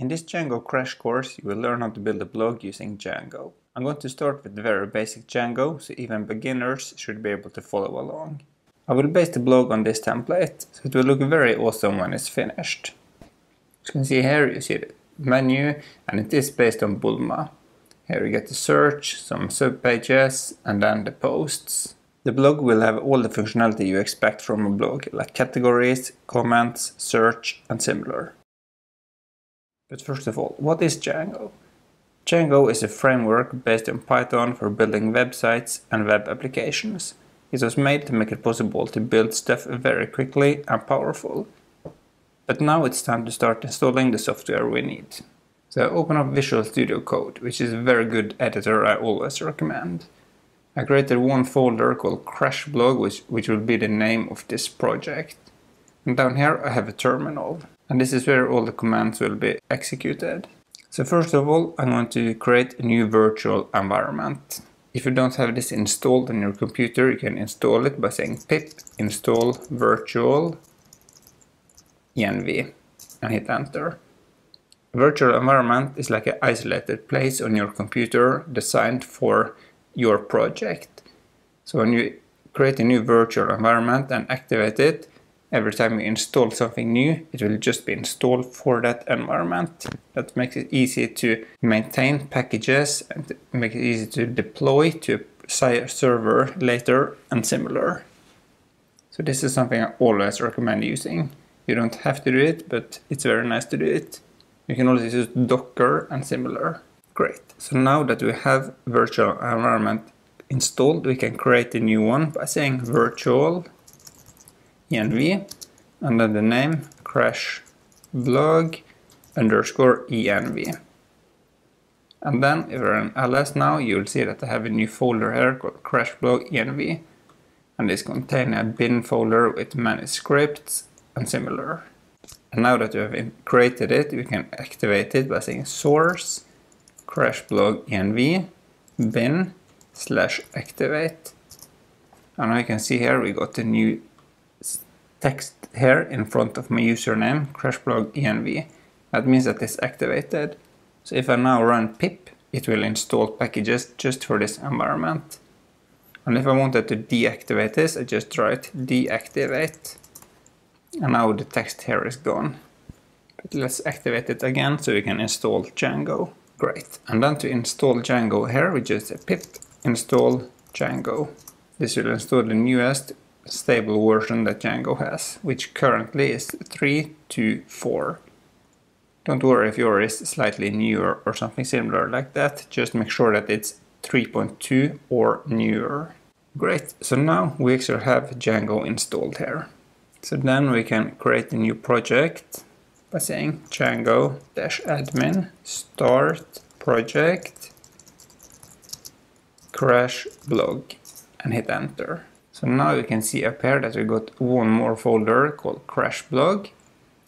In this Django crash course you will learn how to build a blog using Django. I'm going to start with very basic Django so even beginners should be able to follow along. I will base the blog on this template so it will look very awesome when it's finished. As you can see here you see the menu and it is based on Bulma. Here you get the search, some subpages and then the posts. The blog will have all the functionality you expect from a blog, like categories, comments, search and similar. But first of all, what is Django? Django is a framework based on Python for building websites and web applications. It was made to make it possible to build stuff very quickly and powerful. But now it's time to start installing the software we need. So open up Visual Studio Code, which is a very good editor I always recommend. I created one folder called Crash Blog, which, which will be the name of this project. And down here I have a terminal. And this is where all the commands will be executed. So first of all, I'm going to create a new virtual environment. If you don't have this installed on your computer, you can install it by saying pip install virtual env and hit enter. A virtual environment is like an isolated place on your computer designed for your project. So when you create a new virtual environment and activate it, every time you install something new, it will just be installed for that environment. That makes it easy to maintain packages and make it easy to deploy to a server later and similar. So this is something I always recommend using. You don't have to do it, but it's very nice to do it. You can also use Docker and similar. Great. So now that we have virtual environment installed, we can create a new one by saying virtual env and then the name crash blog underscore env. And then if we're in ls now, you'll see that I have a new folder here called crash blog env. And this contains a bin folder with many scripts and similar. And now that you have created it, you can activate it by saying source crash blog env bin slash activate. And I can see here we got a new text here in front of my username, crashblogenv. That means that it's activated. So if I now run pip, it will install packages just for this environment. And if I wanted to deactivate this, I just write deactivate. And now the text here is gone. But let's activate it again so we can install Django. Great. And then to install Django here, we just pip install Django. This will install the newest stable version that Django has, which currently is 3.2.4. Don't worry if yours is slightly newer or something similar like that, just make sure that it's 3.2 or newer. Great, so now we actually have Django installed here. So then we can create a new project by saying django-admin start project crash blog and hit enter. So now you can see up here that we got one more folder called crash blog.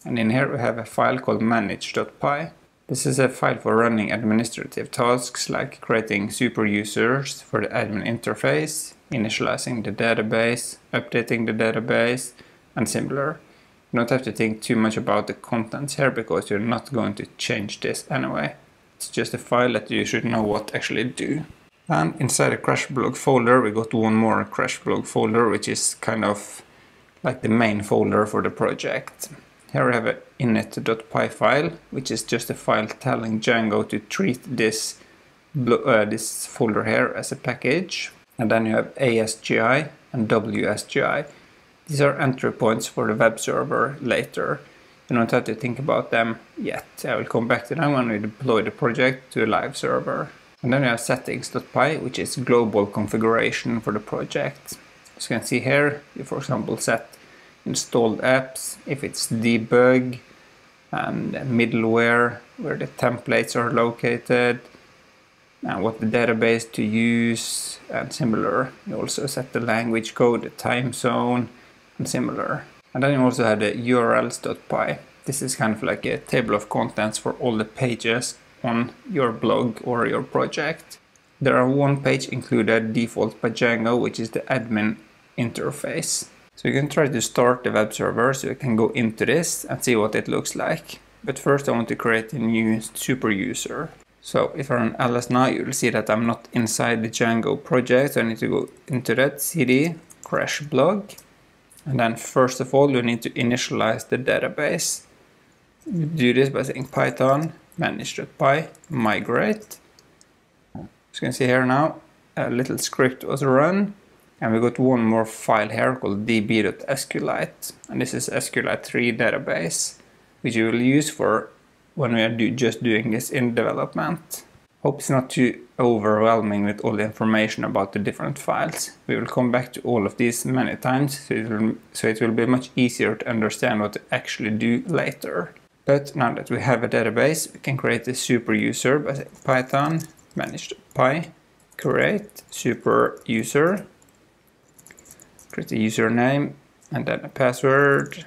And in here we have a file called manage.py. This is a file for running administrative tasks like creating super users for the admin interface, initializing the database, updating the database, and similar. You don't have to think too much about the contents here because you're not going to change this anyway. It's just a file that you should know what actually do. And inside the crash blog folder, we got one more crash blog folder, which is kind of like the main folder for the project. Here we have an init.py file, which is just a file telling Django to treat this, uh, this folder here as a package. And then you have ASGI and WSGI. These are entry points for the web server later. You don't have to think about them yet. I will come back to them when we deploy the project to a live server. And then we have settings.py, which is global configuration for the project. As you can see here, you for example set installed apps, if it's debug, and middleware, where the templates are located, and what the database to use, and similar. You also set the language code, the time zone, and similar. And then you also have the urls.py. This is kind of like a table of contents for all the pages on your blog or your project. There are one page included default by Django, which is the admin interface. So you can try to start the web server so you can go into this and see what it looks like. But first I want to create a new super user. So if I run ls now, you will see that I'm not inside the Django project. So I need to go into that cd crash blog. And then first of all, you need to initialize the database. You do this by saying python manage.py migrate. As you can see here now, a little script was run and we got one more file here called db.sqlite and this is SQLite 3 database which you will use for when we are do just doing this in development. Hope it's not too overwhelming with all the information about the different files. We will come back to all of these many times so it will, so it will be much easier to understand what to actually do later. But now that we have a database, we can create a super user by saying python manage.py create super user create a username and then a password.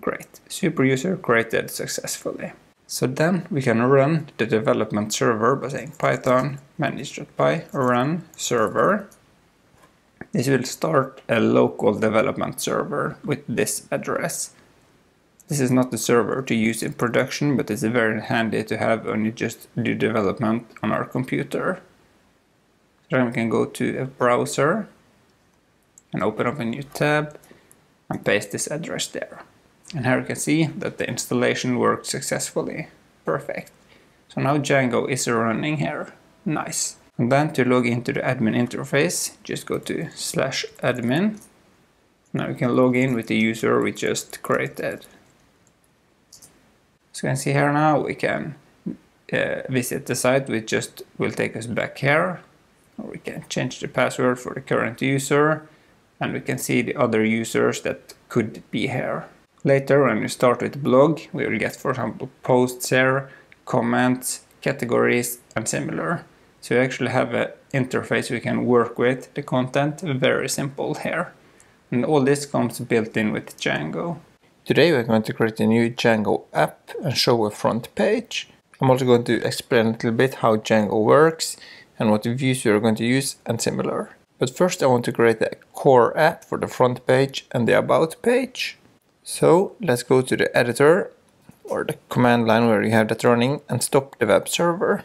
Great, super user created successfully. So then we can run the development server by saying python manage.py run server. This will start a local development server with this address. This is not the server to use in production, but it's very handy to have when you just do development on our computer. Then we can go to a browser and open up a new tab and paste this address there. And here you can see that the installation worked successfully. Perfect. So now Django is running here. Nice. And then to log into the admin interface, just go to slash admin. Now we can log in with the user we just created. So you can see here now we can uh, visit the site which just will take us back here. We can change the password for the current user and we can see the other users that could be here. Later when we start with the blog, we will get for example posts here, comments, categories and similar. So we actually have an interface we can work with the content, very simple here. And all this comes built in with Django. Today we're going to create a new Django app and show a front page. I'm also going to explain a little bit how Django works and what views we're going to use and similar. But first I want to create a core app for the front page and the about page. So let's go to the editor or the command line where you have that running and stop the web server.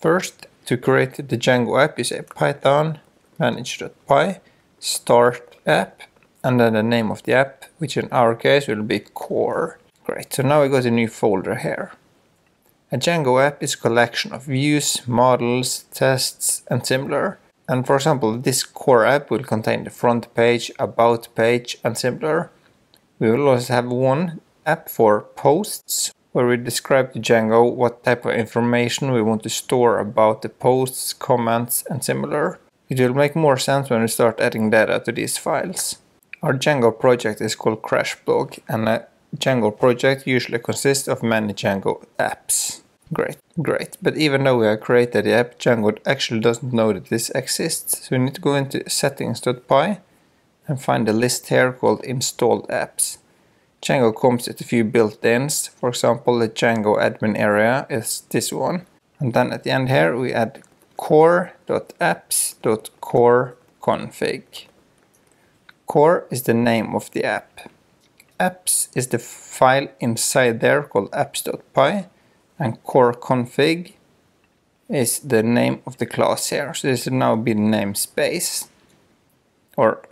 First, to create the Django app, you say python manage.py start app and then the name of the app, which in our case will be core. Great, so now we got a new folder here. A Django app is a collection of views, models, tests and similar. And for example, this core app will contain the front page, about page and similar. We will also have one app for posts where we describe to Django what type of information we want to store about the posts, comments and similar. It will make more sense when we start adding data to these files. Our Django project is called CrashBlog and a Django project usually consists of many Django apps. Great, great. But even though we have created the app, Django actually doesn't know that this exists. So we need to go into settings.py and find a list here called installed apps. Django comes with a few built-ins. For example, the Django admin area is this one. And then at the end here we add core.apps.core config. Core is the name of the app. Apps is the file inside there called apps.py and core config is the name of the class here. So this will now be namespace or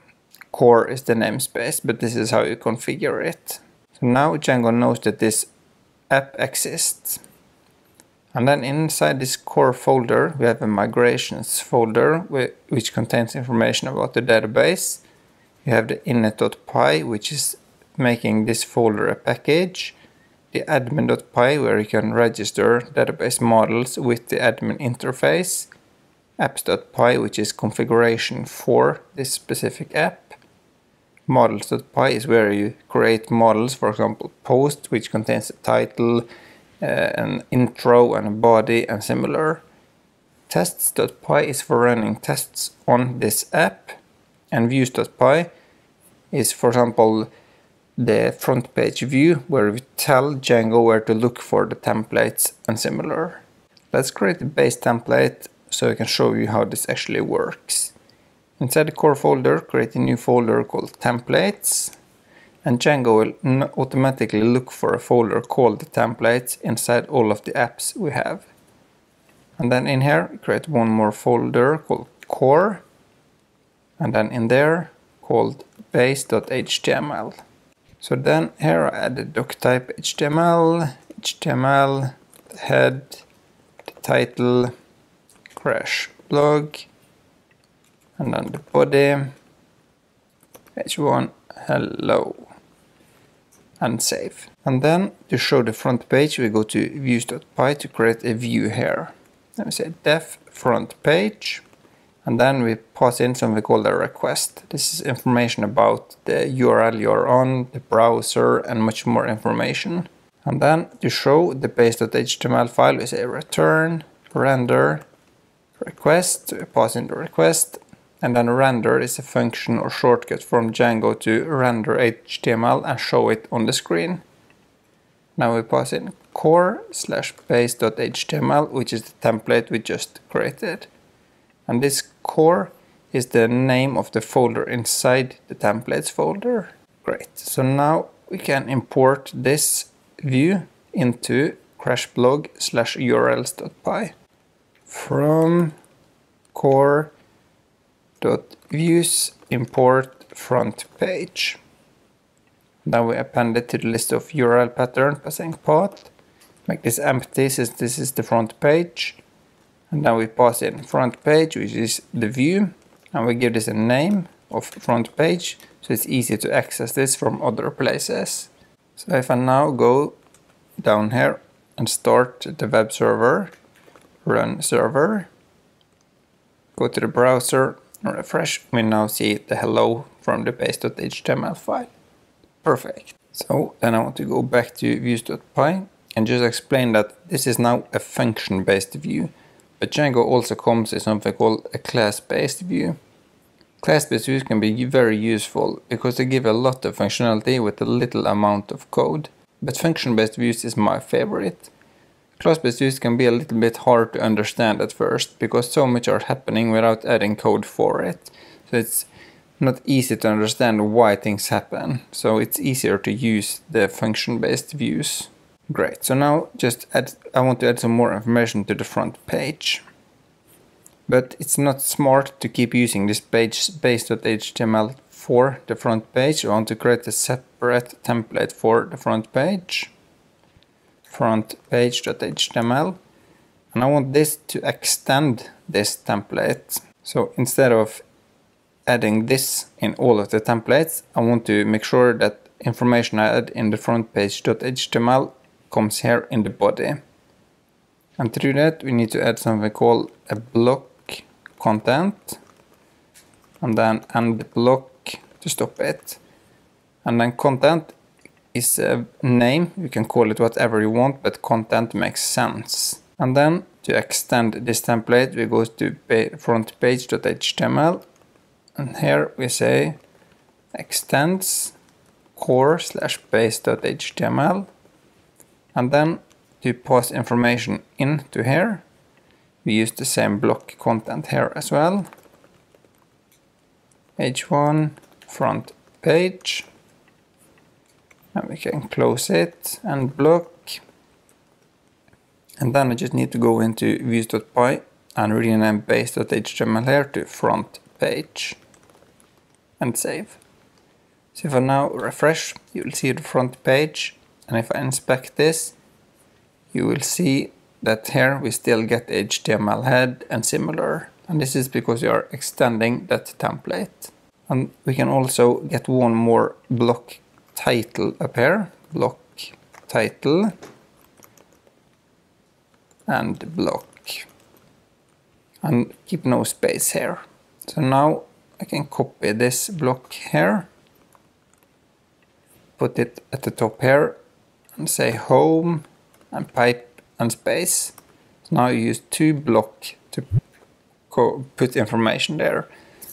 core is the namespace, but this is how you configure it. So now Django knows that this app exists. And then inside this core folder, we have a migrations folder which contains information about the database. You have the init.py, which is making this folder a package. The admin.py where you can register database models with the admin interface, apps.py which is configuration for this specific app, models.py is where you create models, for example post which contains a title, uh, an intro and a body and similar. Tests.py is for running tests on this app and views.py is for example the front page view where we tell Django where to look for the templates and similar. Let's create a base template so I can show you how this actually works. Inside the core folder, create a new folder called templates and Django will automatically look for a folder called templates inside all of the apps we have. And then in here, create one more folder called core, and then in there called base.html. So then here I added doctype HTML, HTML, head, the title, crash blog, and then the body, h1 hello, and save. And then to show the front page, we go to views.py to create a view here. Let me say def front page and then we pass in something called a request. This is information about the URL you're on, the browser, and much more information. And then to show the base.html file, we say return, render, request, we pass in the request, and then render is a function or shortcut from Django to render HTML and show it on the screen. Now we pass in core slash base.html, which is the template we just created. And this core is the name of the folder inside the templates folder. Great. So now we can import this view into crashblog slash urls.py from core dot views import front page. Now we append it to the list of URL pattern passing path. Make this empty since this is the front page. And now we pass in front page, which is the view, and we give this a name of front page, so it's easy to access this from other places. So if I now go down here and start the web server, run server, go to the browser, refresh, we now see the hello from the base.html file. Perfect. So then I want to go back to views.py and just explain that this is now a function-based view. But Django also comes in something called a class-based view. Class-based views can be very useful because they give a lot of functionality with a little amount of code. But function-based views is my favorite. Class-based views can be a little bit hard to understand at first because so much are happening without adding code for it. So it's not easy to understand why things happen. So it's easier to use the function-based views. Great, so now just add, I want to add some more information to the front page. But it's not smart to keep using this page base.html for the front page. I want to create a separate template for the front page. Front page.html. And I want this to extend this template. So instead of adding this in all of the templates, I want to make sure that information I add in the front page.html comes here in the body. And to do that, we need to add something called a block content and then end block to stop it. And then content is a name, you can call it whatever you want, but content makes sense. And then to extend this template, we go to front page.html and here we say extends core slash base.html and then to pass information into here, we use the same block content here as well. H1 front page. And we can close it and block. And then I just need to go into views.py and rename base.html here to front page and save. So if I now refresh, you will see the front page and if I inspect this you will see that here we still get HTML head and similar. And this is because we are extending that template. And we can also get one more block title up here. Block title. And block. And keep no space here. So now I can copy this block here. Put it at the top here and say home and pipe and space. So now you use two block to put information there.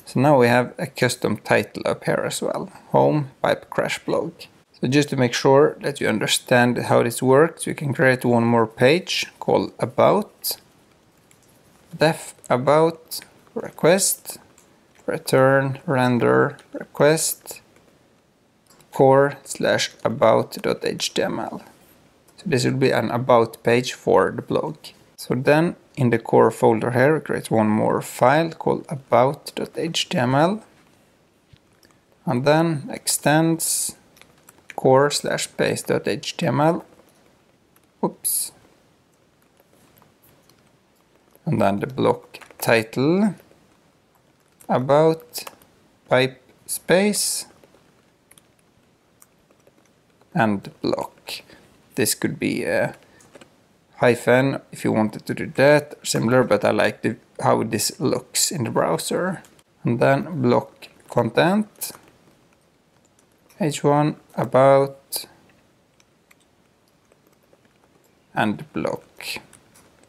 So now we have a custom title up here as well. Home pipe crash blog. So just to make sure that you understand how this works, you can create one more page called about. Def about request return render request core slash about.html. So this will be an about page for the blog. So then in the core folder here, create one more file called about.html and then extends core slash base.html. Oops. And then the block title about pipe space and block. This could be a hyphen if you wanted to do that similar, but I like the, how this looks in the browser. And then block content, h1 about and block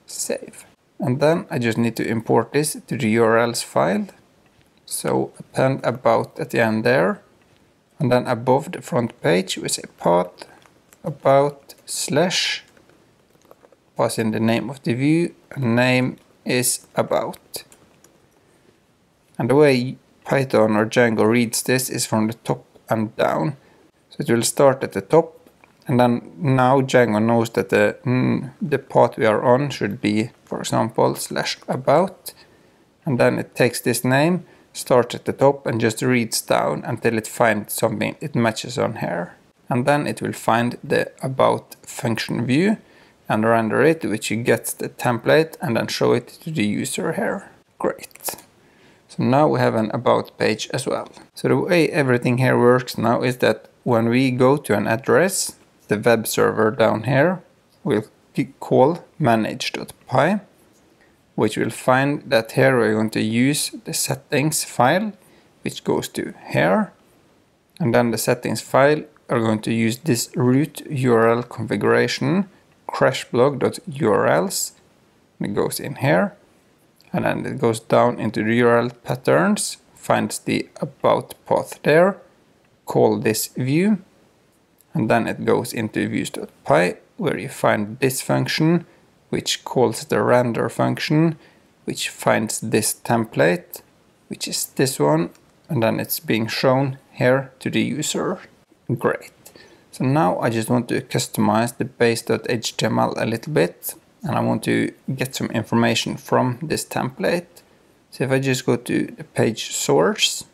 save. And then I just need to import this to the URLs file. So append about at the end there. And then above the front page we say path about slash pass in the name of the view and name is about. And the way Python or Django reads this is from the top and down. So it will start at the top and then now Django knows that the, mm, the path we are on should be, for example, slash about. And then it takes this name, starts at the top and just reads down until it finds something it matches on here. And then it will find the about function view and render it, which gets the template and then show it to the user here. Great. So now we have an about page as well. So the way everything here works now is that when we go to an address, the web server down here will call manage.py which will find that here we're going to use the settings file which goes to here. And then the settings file are going to use this root URL configuration crashblog.urls it goes in here. And then it goes down into the URL patterns finds the about path there call this view. And then it goes into views.py where you find this function which calls the render function which finds this template which is this one and then it's being shown here to the user. Great. So now I just want to customize the base.html a little bit and I want to get some information from this template. So if I just go to the page source,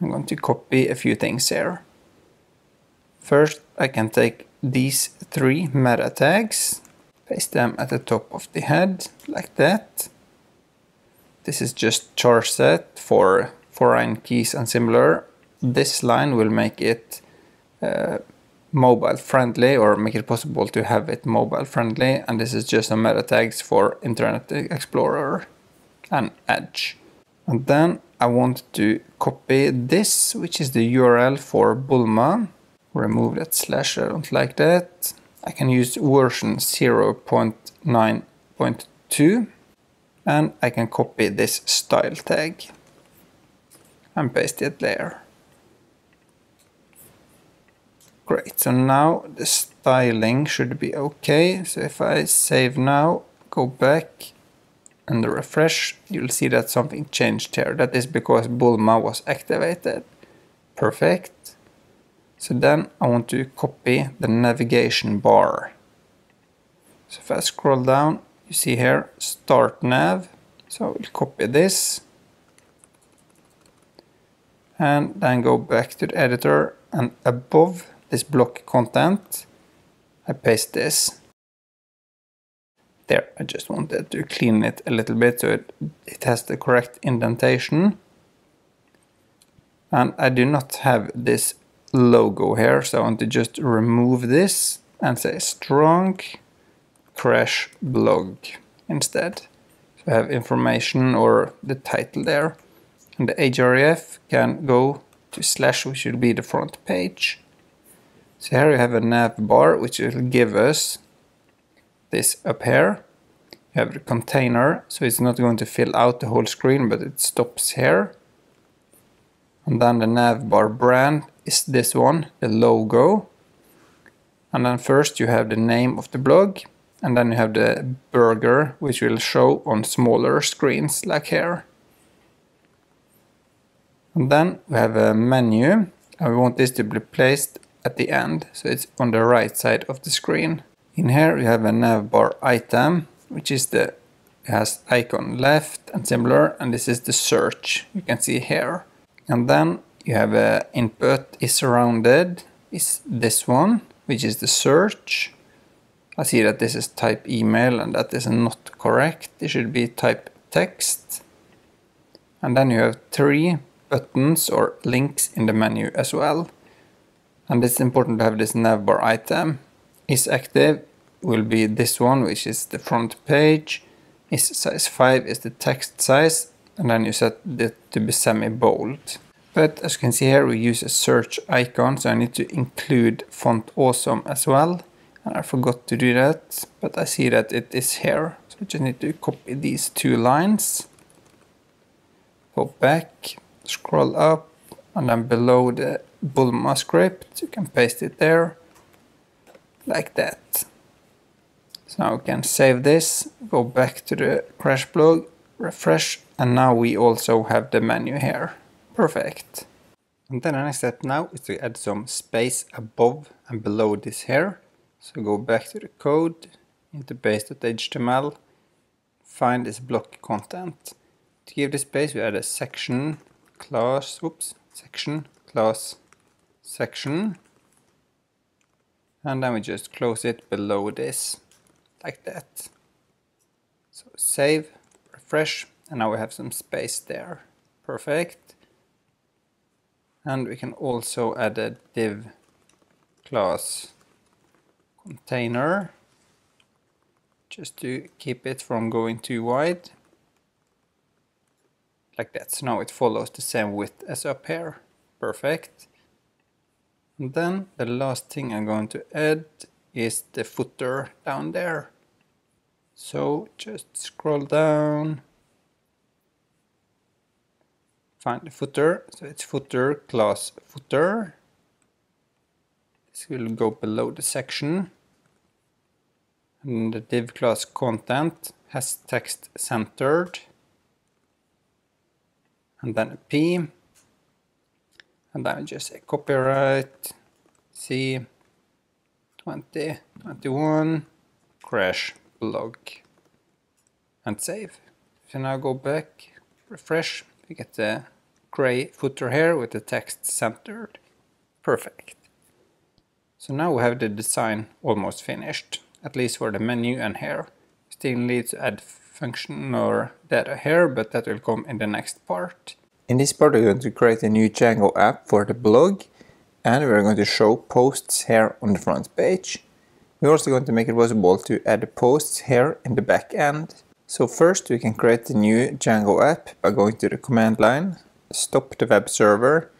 I'm going to copy a few things here. First, I can take these three meta tags, paste them at the top of the head, like that. This is just char set for foreign keys and similar. This line will make it uh, mobile friendly or make it possible to have it mobile friendly and this is just some meta tags for Internet Explorer and Edge. And then I want to copy this, which is the URL for Bulma remove that slash, I don't like that. I can use version 0.9.2 and I can copy this style tag and paste it there. Great, so now the styling should be okay. So if I save now, go back and refresh, you'll see that something changed here. That is because Bulma was activated. Perfect. So then I want to copy the navigation bar. So if I scroll down, you see here start nav. So I will copy this and then go back to the editor and above this block content I paste this. There, I just wanted to clean it a little bit so it, it has the correct indentation. And I do not have this logo here. So I want to just remove this and say strong crash blog instead. So I have information or the title there. And the href can go to slash, which will be the front page. So here you have a nav bar, which will give us this up here. You have the container, so it's not going to fill out the whole screen, but it stops here. And then the nav bar brand is this one, the logo. And then first you have the name of the blog and then you have the burger which will show on smaller screens like here. And then we have a menu and we want this to be placed at the end, so it's on the right side of the screen. In here we have a navbar item, which is the has icon left and similar, and this is the search you can see here. And then you have a input is surrounded is this one, which is the search. I see that this is type email and that is not correct. It should be type text. And then you have three buttons or links in the menu as well. And it's important to have this navbar item. Is active will be this one, which is the front page. Is size 5 is the text size. And then you set it to be semi-bold. But as you can see here, we use a search icon, so I need to include font awesome as well. And I forgot to do that, but I see that it is here. So I just need to copy these two lines. Go back, scroll up, and then below the Bulma script, you can paste it there, like that. So now we can save this, go back to the crash blog, refresh, and now we also have the menu here. Perfect. And then the next step now is to add some space above and below this here. So go back to the code, into base.html, find this block content. To give this space we add a section, class, oops, section, class, section. And then we just close it below this, like that. So save, refresh, and now we have some space there. Perfect and we can also add a div class container just to keep it from going too wide. Like that. So now it follows the same width as up here. Perfect. And then the last thing I'm going to add is the footer down there. So just scroll down find the footer. So it's footer class footer. This will go below the section. And the div class content has text centered. And then a P. And then just say copyright C 2021 crash blog and save. If you now go back, refresh, we get the gray footer here with the text centered. Perfect. So now we have the design almost finished, at least for the menu and here. Still need to add function or data here, but that will come in the next part. In this part we're going to create a new Django app for the blog and we're going to show posts here on the front page. We're also going to make it possible to add posts here in the back end. So first we can create the new Django app by going to the command line, stop the web server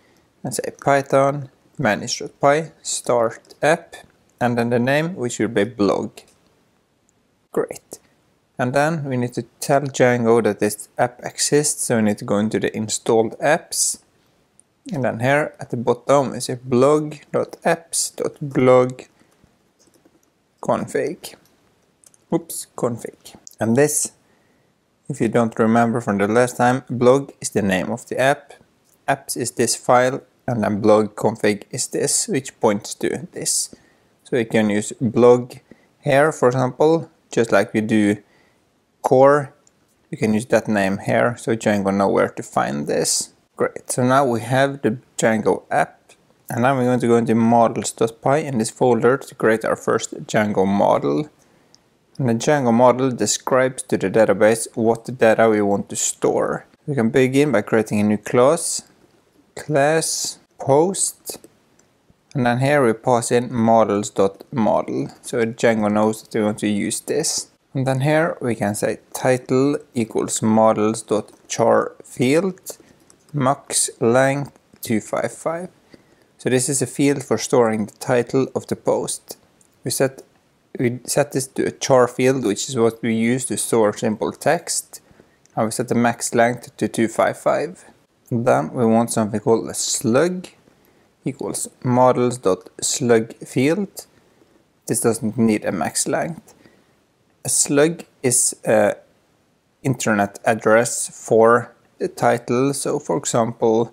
and say python manage.py start app and then the name which will be blog. Great. And then we need to tell Django that this app exists so we need to go into the installed apps and then here at the bottom is a blog.apps.blog config. Oops, config. And this if you don't remember from the last time, blog is the name of the app, apps is this file, and then blog config is this, which points to this. So you can use blog here, for example, just like we do core, you can use that name here, so Django know where to find this. Great, so now we have the Django app, and now we're going to go into models.py in this folder to create our first Django model. The Django model describes to the database what data we want to store. We can begin by creating a new class, class post, and then here we pass in models.model, so Django knows that we want to use this. And then here we can say title equals models.char field, max length 255. So this is a field for storing the title of the post. We set we set this to a char field, which is what we use to store simple text. And we set the max length to 255. And then we want something called a slug equals models.slug field. This doesn't need a max length. A slug is an internet address for the title. So for example,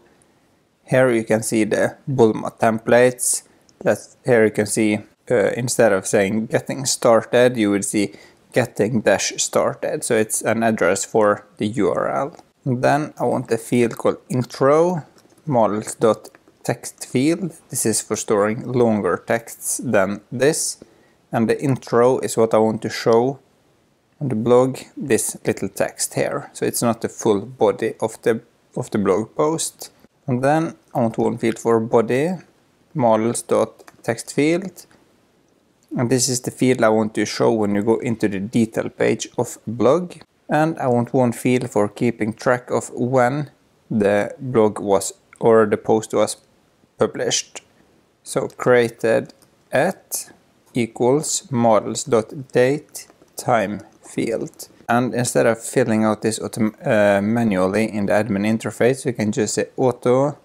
here you can see the Bulma templates. That here you can see uh, instead of saying getting started, you would see getting dash started. So it's an address for the URL. And then I want a field called intro models.text field. This is for storing longer texts than this. And the intro is what I want to show on the blog, this little text here. So it's not the full body of the of the blog post. And then I want one field for body models.text field. And this is the field I want to show when you go into the detail page of blog. And I want one field for keeping track of when the blog was or the post was published. So created at equals models.date time field. And instead of filling out this uh, manually in the admin interface, we can just say auto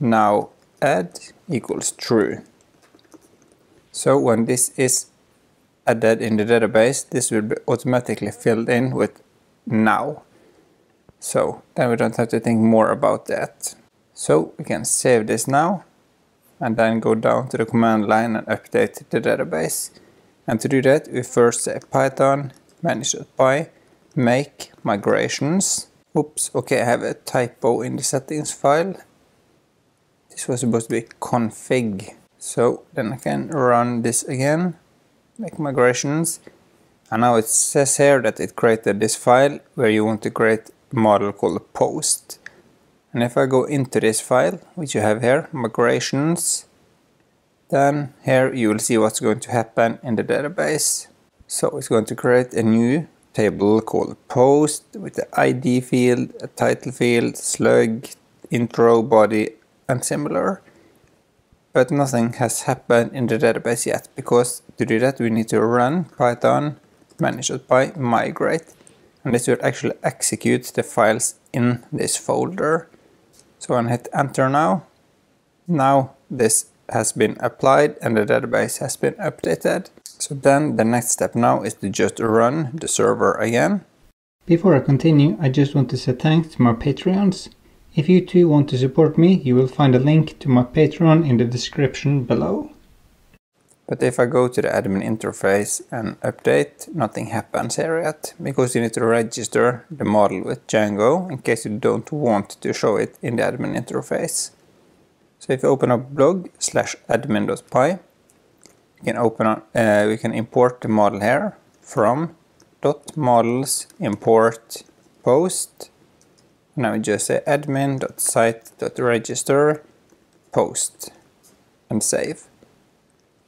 now add equals true. So when this is added in the database, this will be automatically filled in with now. So then we don't have to think more about that. So we can save this now and then go down to the command line and update the database. And to do that, we first say python manage.py make migrations. Oops, okay, I have a typo in the settings file. This was supposed to be config. So then I can run this again, make migrations. And now it says here that it created this file where you want to create a model called post. And if I go into this file, which you have here, migrations, then here you will see what's going to happen in the database. So it's going to create a new table called post with the ID field, a title field, slug, intro, body and similar. But nothing has happened in the database yet because to do that we need to run python manage.py migrate and this will actually execute the files in this folder. So I'm hit enter now. Now this has been applied and the database has been updated. So then the next step now is to just run the server again. Before I continue, I just want to say thanks to my Patreons. If you too want to support me, you will find a link to my Patreon in the description below. But if I go to the admin interface and update, nothing happens here yet, because you need to register the model with Django in case you don't want to show it in the admin interface. So if you open up blog slash admin.py, we can open uh, we can import the model here from dot models import post now just say admin dot site dot register post and save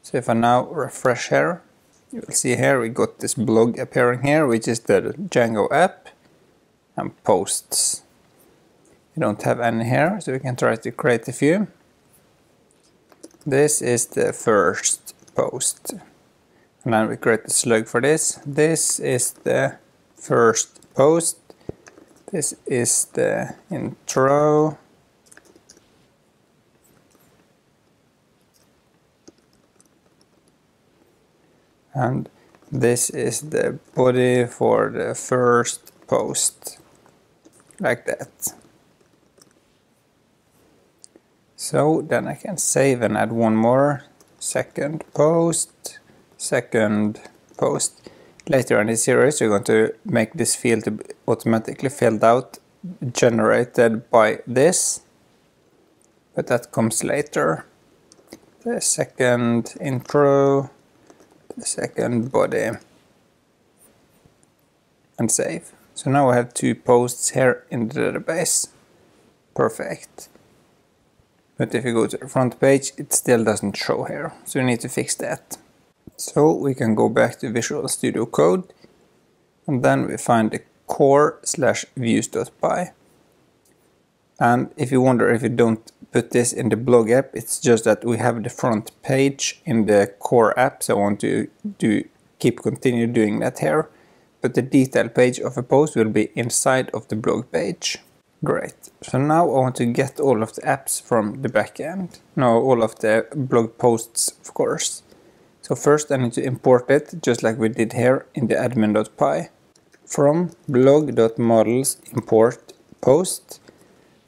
so if I now refresh here you will see here we got this blog appearing here which is the Django app and posts we don't have any here so we can try to create a few this is the first post. And then we create the slug for this. This is the first post. This is the intro. And this is the body for the first post. Like that. So then I can save and add one more second post, second post. Later in the series we're going to make this field automatically filled out generated by this, but that comes later. The second intro, the second body, and save. So now I have two posts here in the database. Perfect. But if you go to the front page, it still doesn't show here. So we need to fix that. So we can go back to Visual Studio Code. And then we find the core slash views.py. And if you wonder if you don't put this in the blog app, it's just that we have the front page in the core app. So I want to do keep continue doing that here. But the detail page of a post will be inside of the blog page. Great. So now I want to get all of the apps from the backend. No, all of the blog posts, of course. So first I need to import it, just like we did here in the admin.py. From blog.models import post.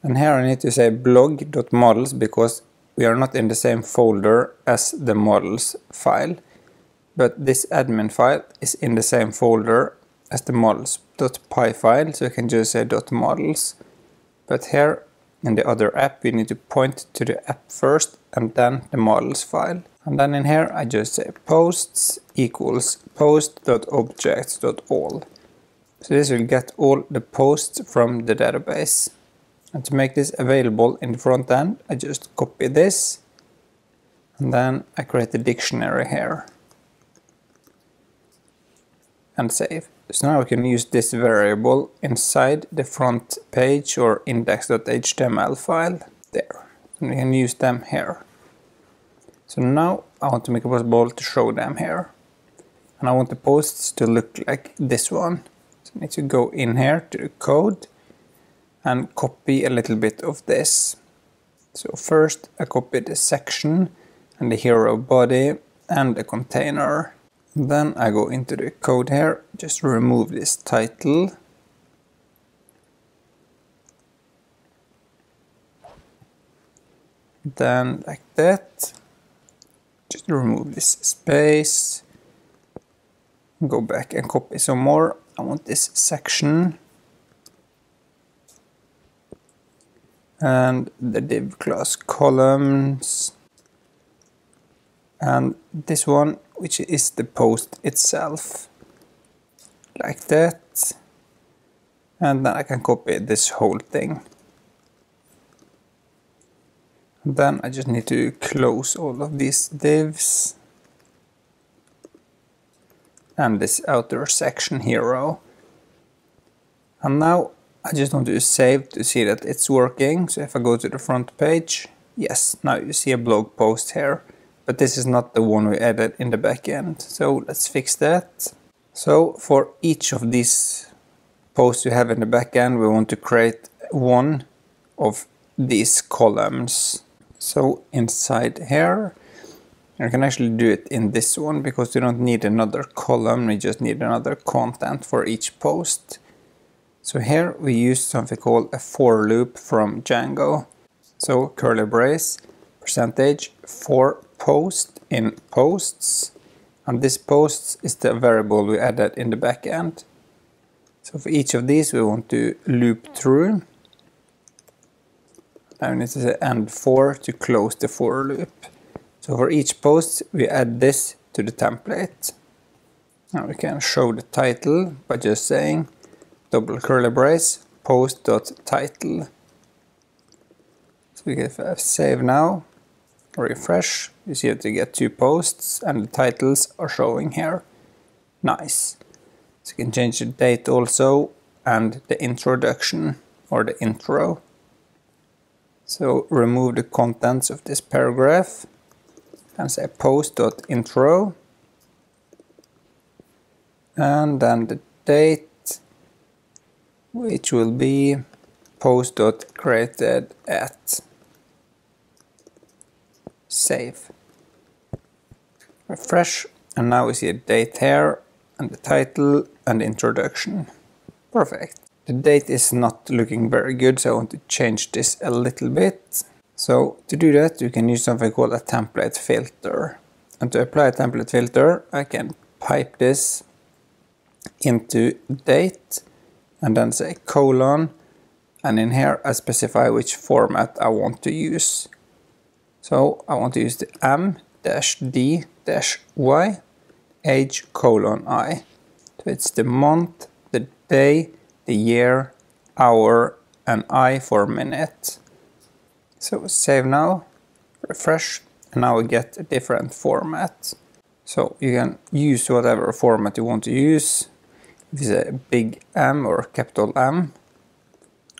And here I need to say blog.models because we are not in the same folder as the models file. But this admin file is in the same folder as the models.py file, so you can just say .models. But here in the other app, we need to point to the app first and then the models file. And then in here, I just say posts equals post.objects.all. So this will get all the posts from the database. And to make this available in the front end, I just copy this and then I create a dictionary here and save. So now we can use this variable inside the front page or index.html file there. And we can use them here. So now I want to make it possible to show them here. And I want the posts to look like this one. So I need to go in here to the code and copy a little bit of this. So first I copy the section and the hero body and the container. Then I go into the code here, just remove this title. Then like that just remove this space. Go back and copy some more. I want this section. And the div class columns. And this one which is the post itself. Like that. And then I can copy this whole thing then I just need to close all of these divs and this outer section hero. And now I just want to save to see that it's working. So if I go to the front page, yes, now you see a blog post here. But this is not the one we added in the backend. So let's fix that. So for each of these posts you have in the backend, we want to create one of these columns. So inside here, you can actually do it in this one because you don't need another column, we just need another content for each post. So here we use something called a for loop from Django. So curly brace, percentage for post in posts. And this posts is the variable we added in the backend. So for each of these we want to loop through we need to end for to close the for loop. So for each post we add this to the template. Now we can show the title by just saying double curly brace post.title. So we can save now, refresh, you see that you get two posts and the titles are showing here. Nice. So you can change the date also and the introduction or the intro. So remove the contents of this paragraph and say post.intro and then the date which will be post.created at save. Refresh. And now we see a date here and the title and introduction. Perfect the date is not looking very good, so I want to change this a little bit. So to do that, you can use something called a template filter. And to apply a template filter, I can pipe this into date and then say colon and in here I specify which format I want to use. So I want to use the M dash D m-d-y age colon i. So it's the month, the day, the year, hour, and I for minute. So save now, refresh, and now we get a different format. So you can use whatever format you want to use. If it's a big M or capital M,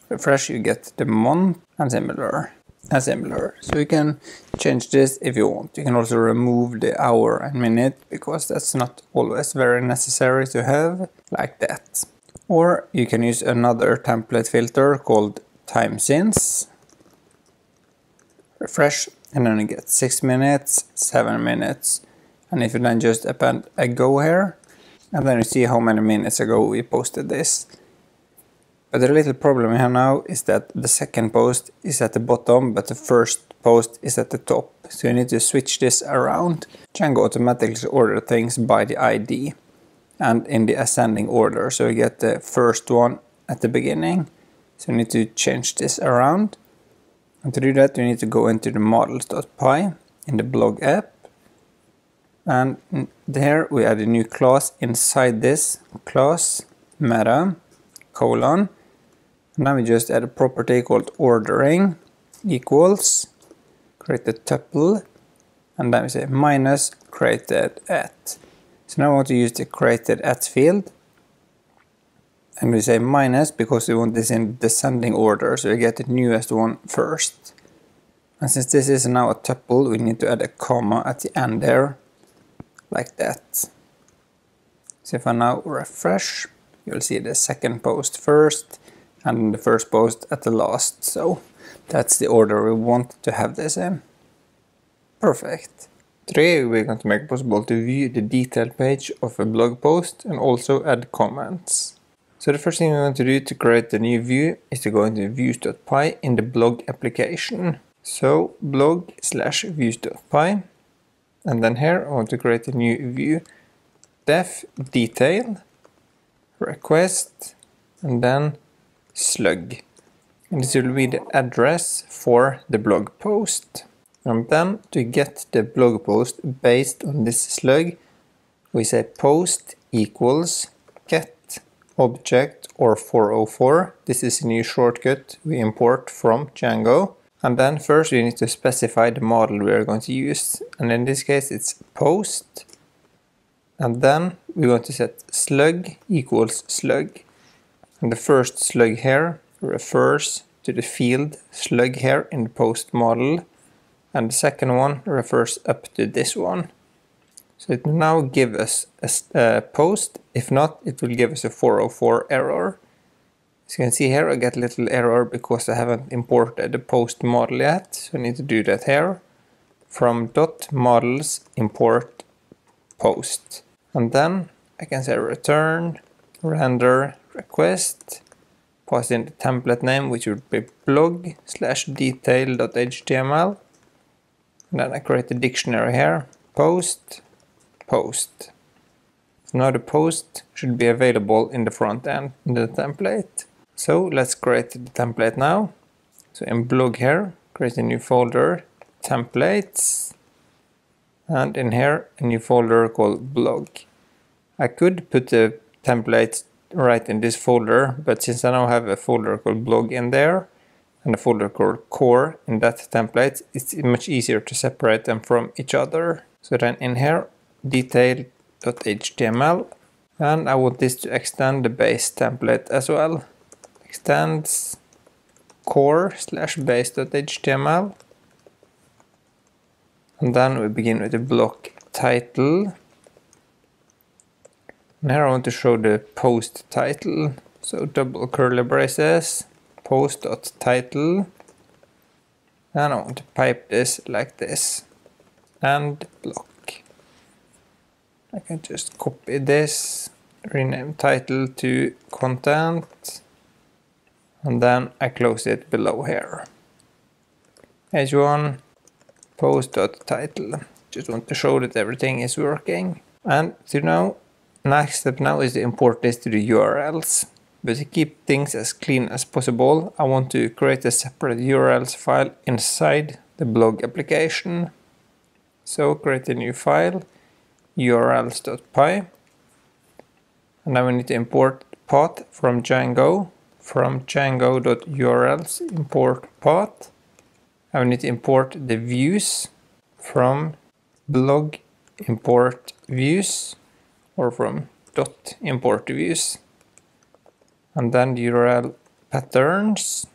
refresh you get the month and similar and similar. So you can change this if you want. You can also remove the hour and minute because that's not always very necessary to have like that. Or you can use another template filter called timesince. Refresh and then you get 6 minutes, 7 minutes. And if you then just append a go here, and then you see how many minutes ago we posted this. But the little problem we have now is that the second post is at the bottom, but the first post is at the top. So you need to switch this around. Django automatically order things by the ID and in the ascending order. So you get the first one at the beginning. So you need to change this around. And to do that, you need to go into the models.py in the blog app. And there we add a new class inside this class, meta, colon. Now we just add a property called ordering equals create a tuple and then we say minus created at. So now I want to use the created at field and we say minus because we want this in descending order so we get the newest one first. And since this is now a tuple we need to add a comma at the end there like that. So if I now refresh you'll see the second post first and the first post at the last. So that's the order we want to have this in. Perfect. Today we're going to make it possible to view the detailed page of a blog post and also add comments. So the first thing we want to do to create the new view is to go into views.py in the blog application. So blog slash views.py and then here I want to create a new view def detail request and then slug. And this will be the address for the blog post. And then to get the blog post based on this slug, we say post equals get object or 404. This is a new shortcut we import from Django. And then first we need to specify the model we are going to use. And in this case it's post. And then we want to set slug equals slug. And the first slug here refers to the field slug here in the post model and the second one refers up to this one. So it will now give us a, a post, if not it will give us a 404 error. As you can see here I get a little error because I haven't imported the post model yet, so I need to do that here. From dot models import post. And then I can say return render request, pass in the template name, which would be blog slash detail.html. Then I create a dictionary here, post, post. So now the post should be available in the front end in the template. So let's create the template now. So in blog here, create a new folder, templates, and in here a new folder called blog. I could put the templates right in this folder, but since I now have a folder called blog in there and a folder called core in that template, it's much easier to separate them from each other. So then in here, detail.html, and I want this to extend the base template as well. Extends core slash base.html. And then we begin with the block title and here I want to show the post title. So double curly braces, post.title. And I want to pipe this like this. And block. I can just copy this, rename title to content. And then I close it below here. H1 post.title. Just want to show that everything is working. And so now Next step now is to import this to the URLs. But to keep things as clean as possible, I want to create a separate URLs file inside the blog application. So create a new file, urls.py. And now we need to import path from Django. From django.urls import path. I need to import the views from blog import views or from dot import views. And then the URL patterns.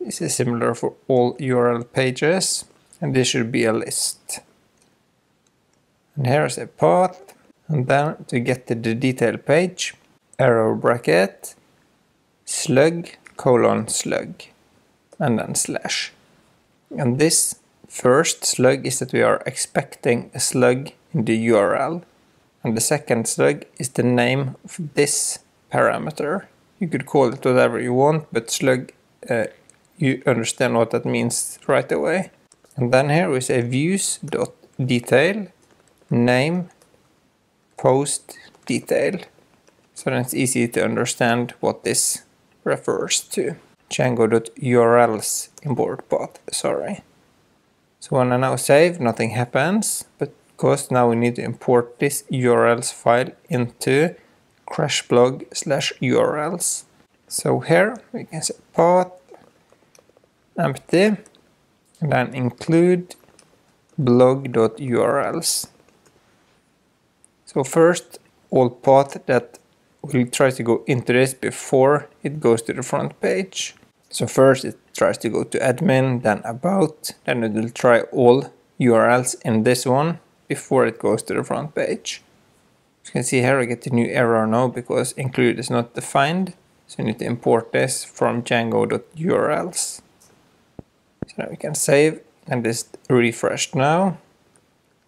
This is similar for all URL pages. And this should be a list. And here's a path. And then to get to the detail page, arrow bracket, slug, colon, slug, and then slash. And this first slug is that we are expecting a slug in the URL and the second slug is the name of this parameter. You could call it whatever you want, but slug, uh, you understand what that means right away. And then here we say views.detail, name, post, detail. So then it's easy to understand what this refers to. Django.urls import path, sorry. So when I now save, nothing happens, but because now we need to import this URLs file into crashblog slash URLs. So here we can say path empty and then include blog.urls. So first all path that will try to go into this before it goes to the front page. So first it tries to go to admin, then about, then it will try all URLs in this one before it goes to the front page. You can see here I get the new error now because include is not defined. So you need to import this from django.urls. So now we can save and this refreshed now.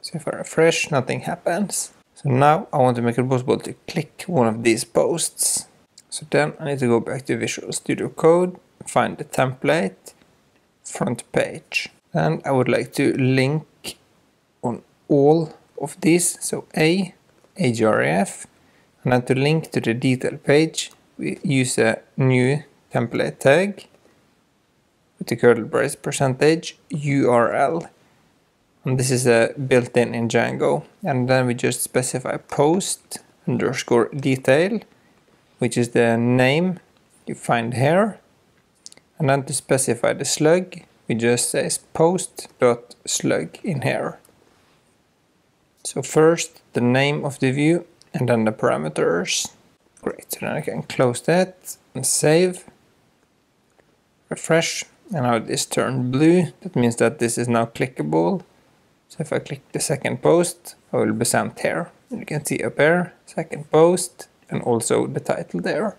So if I refresh, nothing happens. So now I want to make it possible to click one of these posts. So then I need to go back to Visual Studio Code, find the template, front page. And I would like to link on all of these. So A, href, and then to link to the detail page, we use a new template tag with the curly brace percentage URL and this is a built-in in Django. And then we just specify post underscore detail which is the name you find here. And then to specify the slug we just say post dot slug in here so first the name of the view and then the parameters great so then I can close that and save refresh and now this turned blue that means that this is now clickable so if I click the second post, I will be sent here. You can see up here, second post, and also the title there.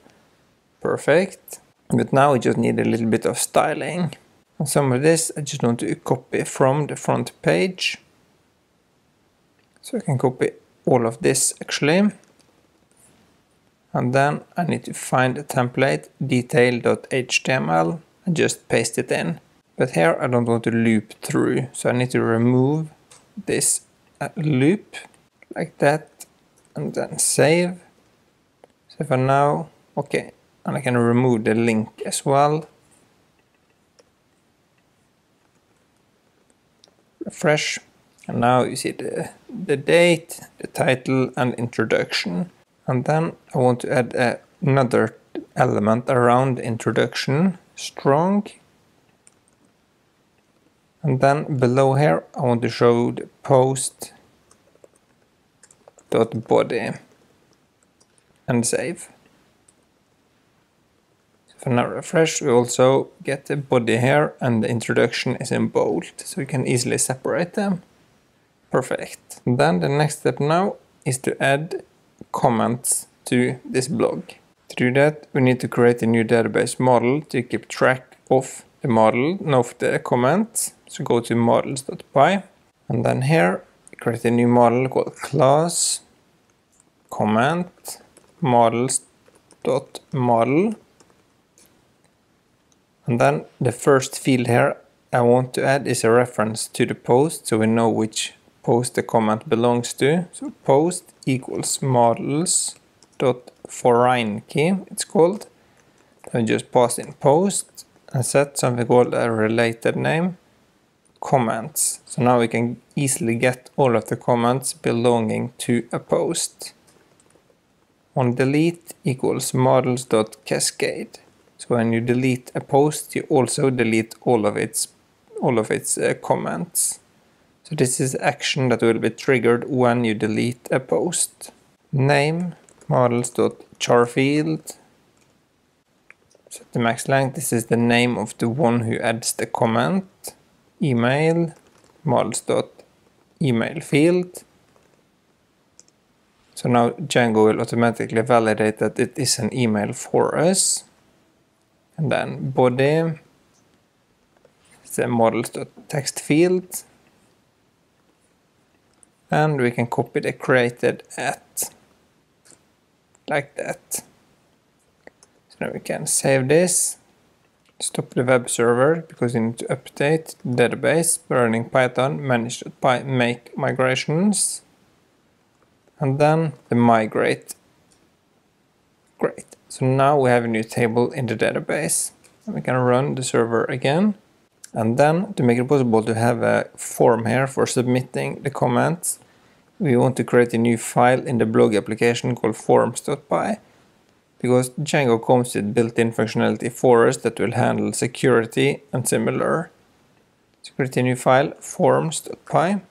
Perfect. But now we just need a little bit of styling. And some of this I just want to copy from the front page. So I can copy all of this actually. And then I need to find the template detail.html and just paste it in. But here I don't want to loop through, so I need to remove this uh, loop like that and then save. So for now, okay, and I can remove the link as well. Refresh, and now you see the, the date, the title and introduction. And then I want to add another element around introduction, strong and then below here I want to show the post dot body and save. So for now refresh we also get the body here and the introduction is in bold so we can easily separate them. Perfect. Then the next step now is to add comments to this blog. To do that we need to create a new database model to keep track of the model of the comments so go to models.py and then here create a new model called class comment models.model and then the first field here I want to add is a reference to the post so we know which post the comment belongs to. So post equals models dot foreign key it's called. Then just pass in post and set something called a related name comments. So now we can easily get all of the comments belonging to a post. On delete equals models dot cascade. So when you delete a post, you also delete all of its all of its uh, comments. So this is action that will be triggered when you delete a post. Name models.charfield. Set the max length. This is the name of the one who adds the comment email models.email field. So now Django will automatically validate that it is an email for us. And then body, the models.text field. And we can copy the created at like that. So Now we can save this, stop the web server because we need to update the database, running python manage.py make migrations, and then the migrate. Great. So now we have a new table in the database. And we can run the server again. And then to make it possible to have a form here for submitting the comments, we want to create a new file in the blog application called forms.py because Django comes with built-in functionality for us that will handle security and similar. So create a new file, forms.py.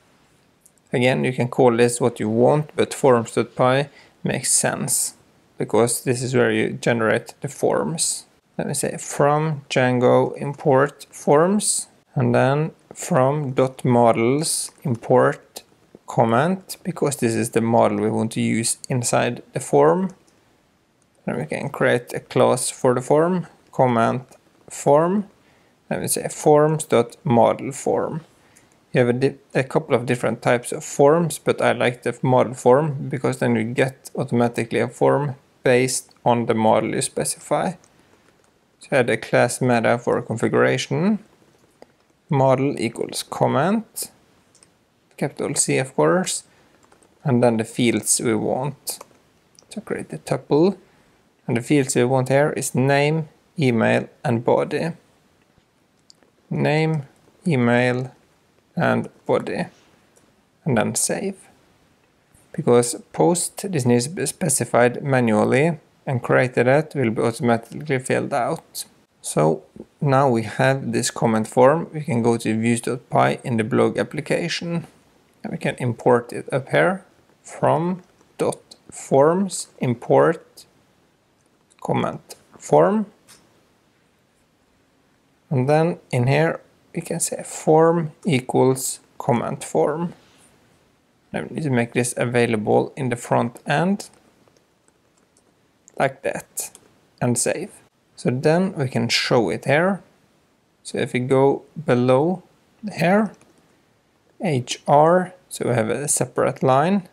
Again, you can call this what you want, but forms.py makes sense because this is where you generate the forms. Let me say from Django import forms and then from dot .models import comment because this is the model we want to use inside the form. Then we can create a class for the form, comment form. Let me say forms.model form. You have a, a, couple of different types of forms, but I like the model form because then you get automatically a form based on the model you specify. So add a class meta for configuration. Model equals comment, capital C of course, and then the fields we want. So create a tuple, and the fields we want here is name, email, and body. Name, email, and body and then save because post this needs to be specified manually and created that will be automatically filled out. So now we have this comment form. We can go to views.py in the blog application and we can import it up here from dot forms import comment form. And then in here we can say form equals comment form. We need to make this available in the front end like that and save. So then we can show it here. So if we go below here, HR, so we have a separate line,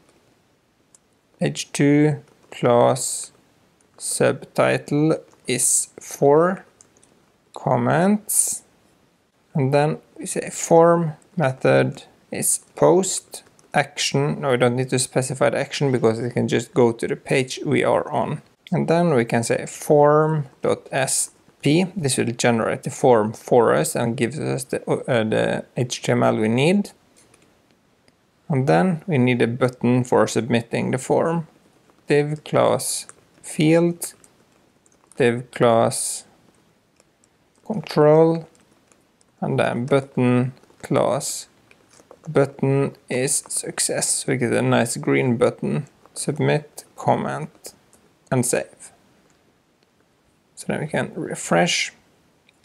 H2 class subtitle is for comments and then we say form method is post action. No, we don't need to specify the action because it can just go to the page we are on. And then we can say form.as_p. This will generate the form for us and gives us the, uh, the HTML we need. And then we need a button for submitting the form. Div class field, div class control, and then button class button is success we get a nice green button submit comment and save. So then we can refresh.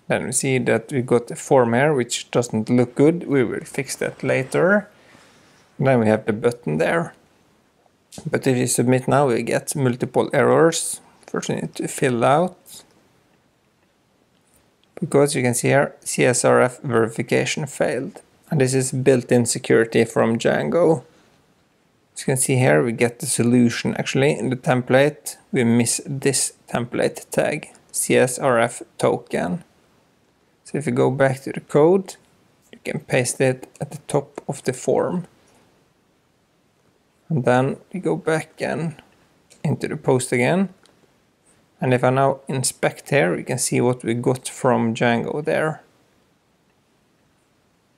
Then we see that we got a form here which doesn't look good. We will fix that later. And then we have the button there. But if you submit now we get multiple errors. First we need to fill out. Because you can see here CSRF verification failed. And this is built-in security from Django. You can see here, we get the solution actually in the template. We miss this template tag, CSRF token. So if you go back to the code, you can paste it at the top of the form. And then you go back and into the post again. And if I now inspect here, you can see what we got from Django there.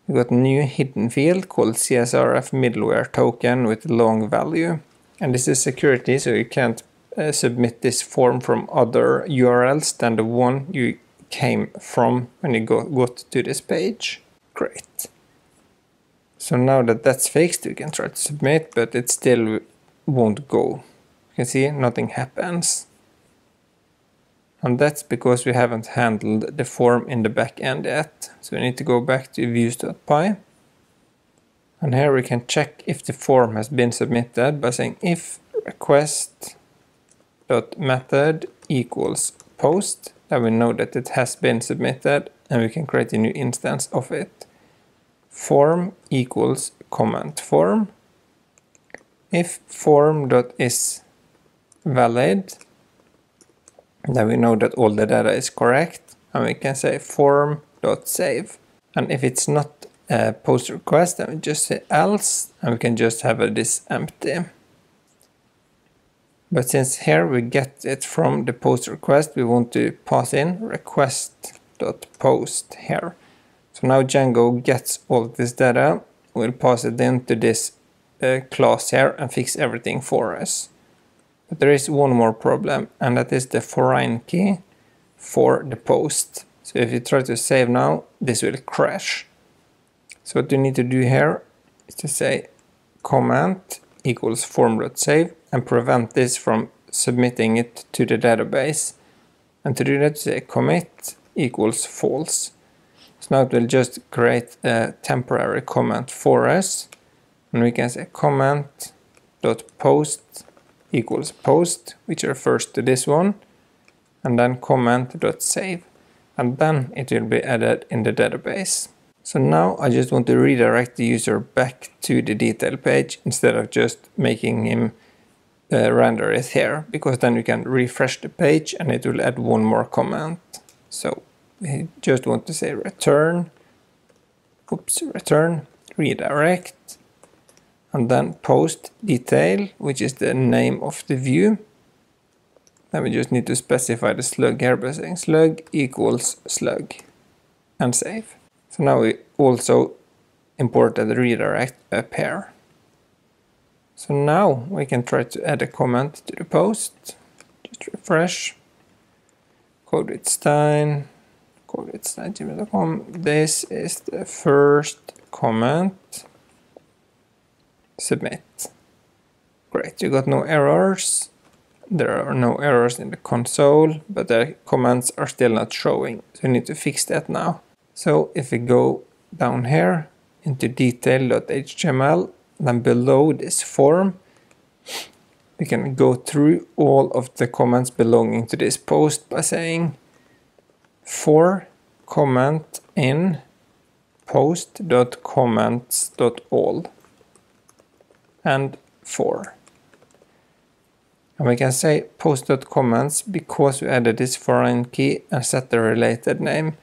We got a new hidden field called CSRF middleware token with long value. And this is security, so you can't uh, submit this form from other URLs than the one you came from when you go, got to this page. Great. So now that that's fixed, you can try to submit, but it still won't go. You can see nothing happens. And that's because we haven't handled the form in the back end yet. So we need to go back to views.py. And here we can check if the form has been submitted by saying if request.method equals post. Then we know that it has been submitted and we can create a new instance of it. Form equals comment form. If form.is valid, Then we know that all the data is correct and we can say form.save. And if it's not a post request, then we just say else and we can just have this empty. But since here we get it from the post request, we want to pass in request.post here. So now Django gets all this data, we'll pass it into this uh, class here and fix everything for us. But there is one more problem, and that is the foreign key for the post. So if you try to save now, this will crash. So what you need to do here is to say comment equals form.save and prevent this from submitting it to the database. And to do that, say commit equals false. So now it will just create a temporary comment for us. And we can say comment dot post equals post, which refers to this one, and then comment dot save, and then it will be added in the database. So now I just want to redirect the user back to the detail page instead of just making him uh, render it here, because then you can refresh the page and it will add one more comment. So we just want to say return, oops, return, redirect, and then post detail, which is the name of the view. Then we just need to specify the slug here by saying slug equals slug and save. So now we also imported the redirect up here. So now we can try to add a comment to the post. Just refresh. CodeWithStein, CodeWithStein.com. This is the first comment. Submit. Great, you got no errors. There are no errors in the console, but the comments are still not showing. So we need to fix that now. So if we go down here into detail.html, then below this form, we can go through all of the comments belonging to this post by saying for comment in post.comments.all and 4. And we can say post.comments because we added this foreign key and set the related name.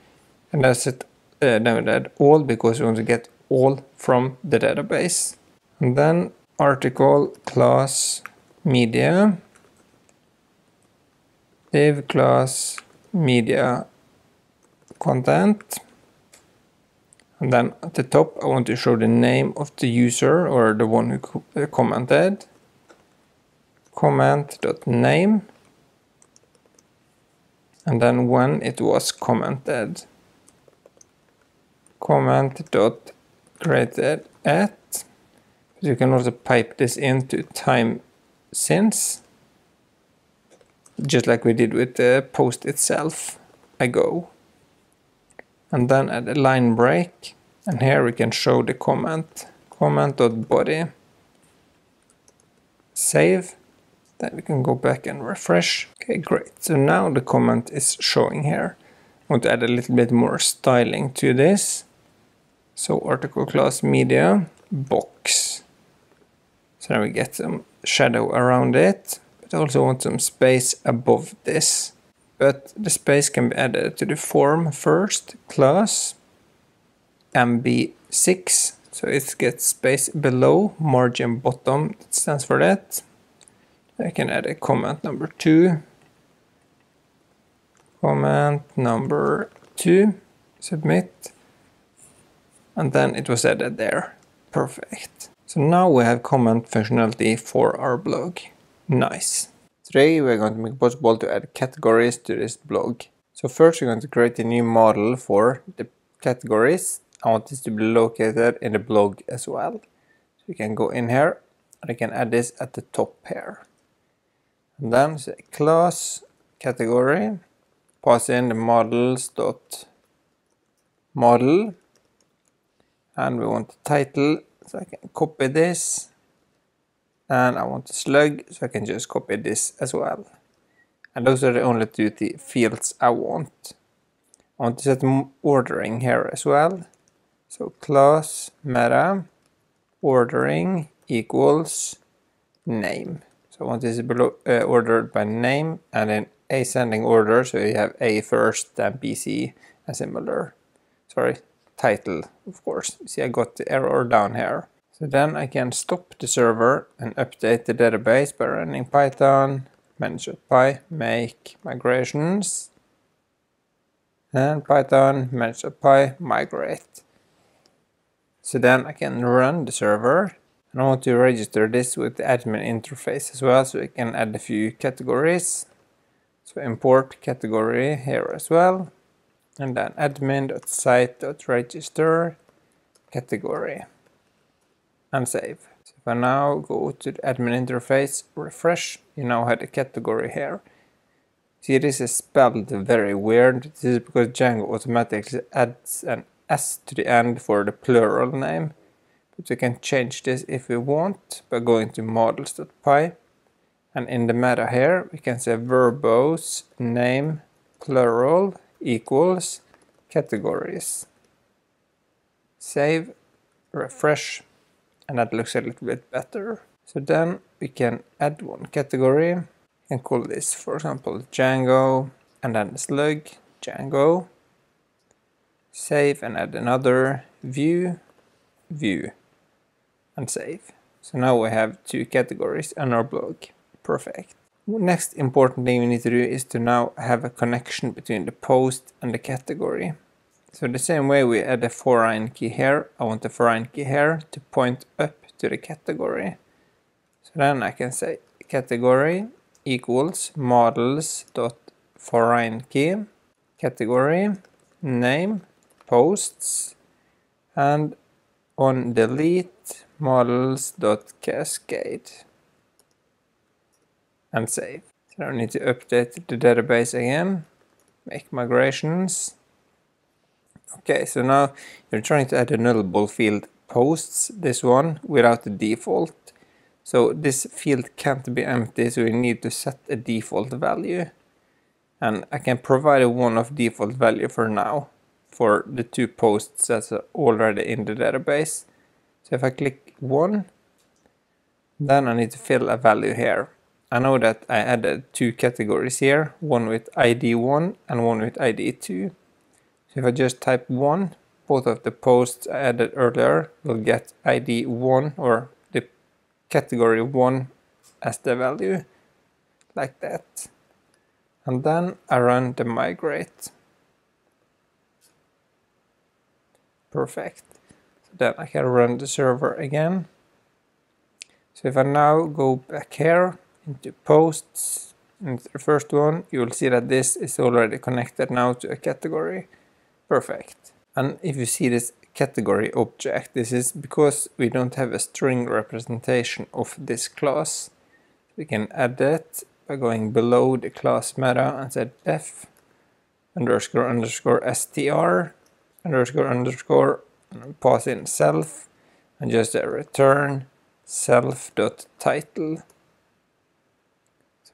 And that's it uh, add all because we want to get all from the database. And then article class media. Div class media content and then at the top I want to show the name of the user or the one who uh, commented. Comment.name and then when it was commented. Comment dot created at you can also pipe this into time since. Just like we did with the post itself. Ago and then add a line break. And here we can show the comment. Comment dot body save. Then we can go back and refresh. Okay great. So now the comment is showing here. I want to add a little bit more styling to this. So article class media box. So now we get some shadow around it, but also want some space above this. But the space can be added to the form first, class MB6. So it gets space below, margin bottom, that stands for that. I can add a comment number two. Comment number two, submit and then it was added there. Perfect. So now we have comment functionality for our blog. Nice. Today we're going to make it possible to add categories to this blog. So first we're going to create a new model for the categories. I want this to be located in the blog as well. So we can go in here and I can add this at the top here. And then say class category, pass in the models dot model and we want the title so I can copy this and I want the slug so I can just copy this as well and those are the only two fields I want I want to set ordering here as well so class meta ordering equals name so I want this below, uh, ordered by name and then ascending order, so you have A first, then BC, and similar. Sorry, title, of course. See, I got the error down here. So then I can stop the server and update the database by running python manage.py make migrations and python manage.py migrate. So then I can run the server and I want to register this with the admin interface as well so I can add a few categories. So import category here as well and then admin.site.register category and save. So if I now go to the admin interface, refresh, you now have the category here. See this is spelled very weird. This is because Django automatically adds an S to the end for the plural name. But we can change this if we want by going to models.py. And in the meta here we can say verbose name plural equals categories. Save, refresh, and that looks a little bit better. So then we can add one category and call this, for example, Django, and then slug Django. Save and add another view, view, and save. So now we have two categories on our blog. Perfect. Next important thing we need to do is to now have a connection between the post and the category. So the same way we add a foreign key here, I want the foreign key here to point up to the category. So then I can say category equals models dot foreign key category name posts and on delete models dot cascade and save. So I need to update the database again, make migrations. Okay, so now you're trying to add a nullable field posts, this one, without the default. So this field can't be empty, so we need to set a default value. And I can provide a one of default value for now, for the two posts that's already in the database. So if I click one, then I need to fill a value here. I know that I added two categories here, one with ID1 and one with ID2. So if I just type 1, both of the posts I added earlier will get ID1 or the category 1 as the value, like that. And then I run the migrate. Perfect. So then I can run the server again. So if I now go back here into posts and the first one you will see that this is already connected now to a category perfect. And if you see this category object this is because we don't have a string representation of this class. We can add that by going below the class meta and say def underscore underscore str underscore underscore pass in self and just a return self dot title.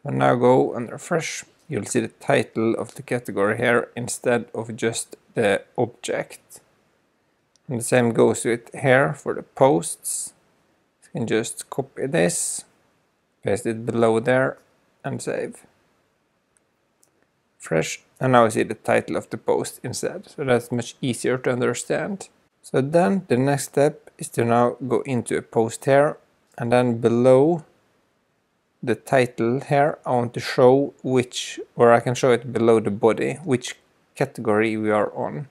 And now go and refresh, you'll see the title of the category here instead of just the object. And the same goes with here for the posts. You can just copy this, paste it below there and save. Fresh, and now I see the title of the post instead, so that's much easier to understand. So then the next step is to now go into a post here and then below the title here, I want to show which, or I can show it below the body, which category we are on.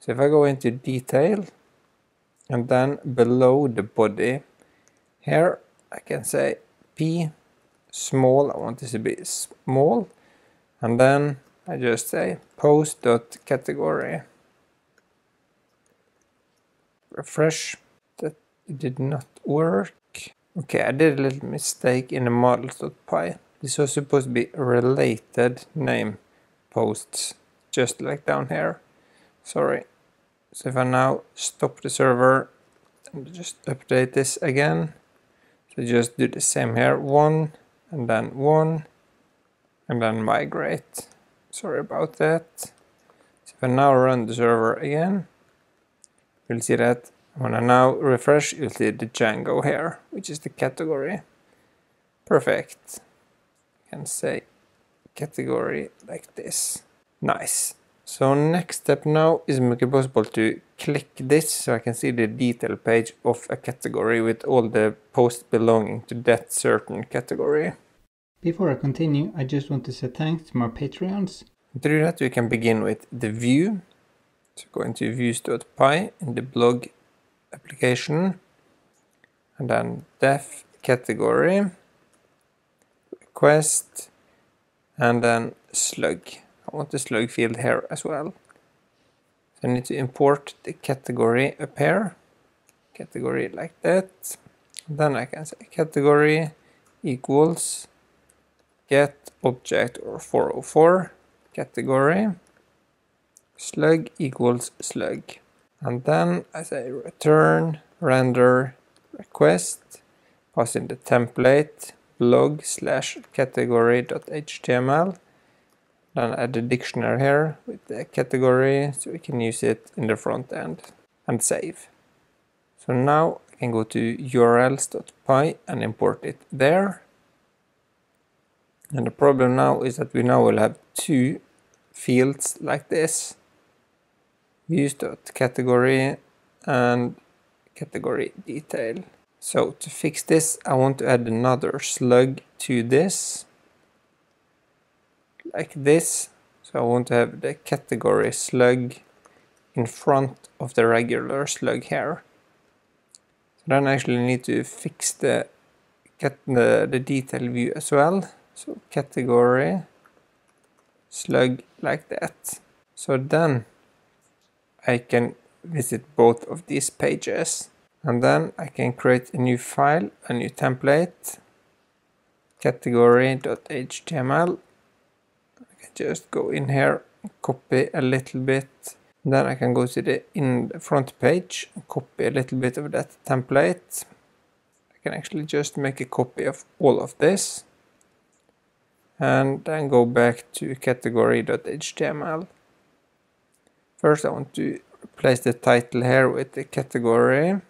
So if I go into detail, and then below the body, here I can say P small, I want this to be small, and then I just say post.category. Refresh, that did not work. Okay, I did a little mistake in the models.py. This was supposed to be related name posts, just like down here. Sorry. So if I now stop the server and just update this again, so just do the same here, one, and then one, and then migrate. Sorry about that. So if I now run the server again, you'll see that when I now refresh, you'll see the Django here, which is the category. Perfect. Can say category like this. Nice. So next step now is make it possible to click this so I can see the detail page of a category with all the posts belonging to that certain category. Before I continue, I just want to say thanks to my Patreons. To do that we can begin with the view. So go into views.py in the blog application and then def category request and then slug. I want the slug field here as well. So I need to import the category up here. Category like that. Then I can say category equals get object or 404 category slug equals slug. And then I say return render request pass in the template blog slash category.html then add the dictionary here with the category so we can use it in the front end and save. So now I can go to urls.py and import it there. And the problem now is that we now will have two fields like this. Views.category and category detail. So to fix this I want to add another slug to this like this. So I want to have the category slug in front of the regular slug here. So then I actually need to fix the, the, the detail view as well. So category slug like that. So then I can visit both of these pages and then I can create a new file, a new template category.html I can just go in here, copy a little bit. Then I can go to the in the front page, copy a little bit of that template. I can actually just make a copy of all of this. And then go back to category.html. First I want to replace the title here with the category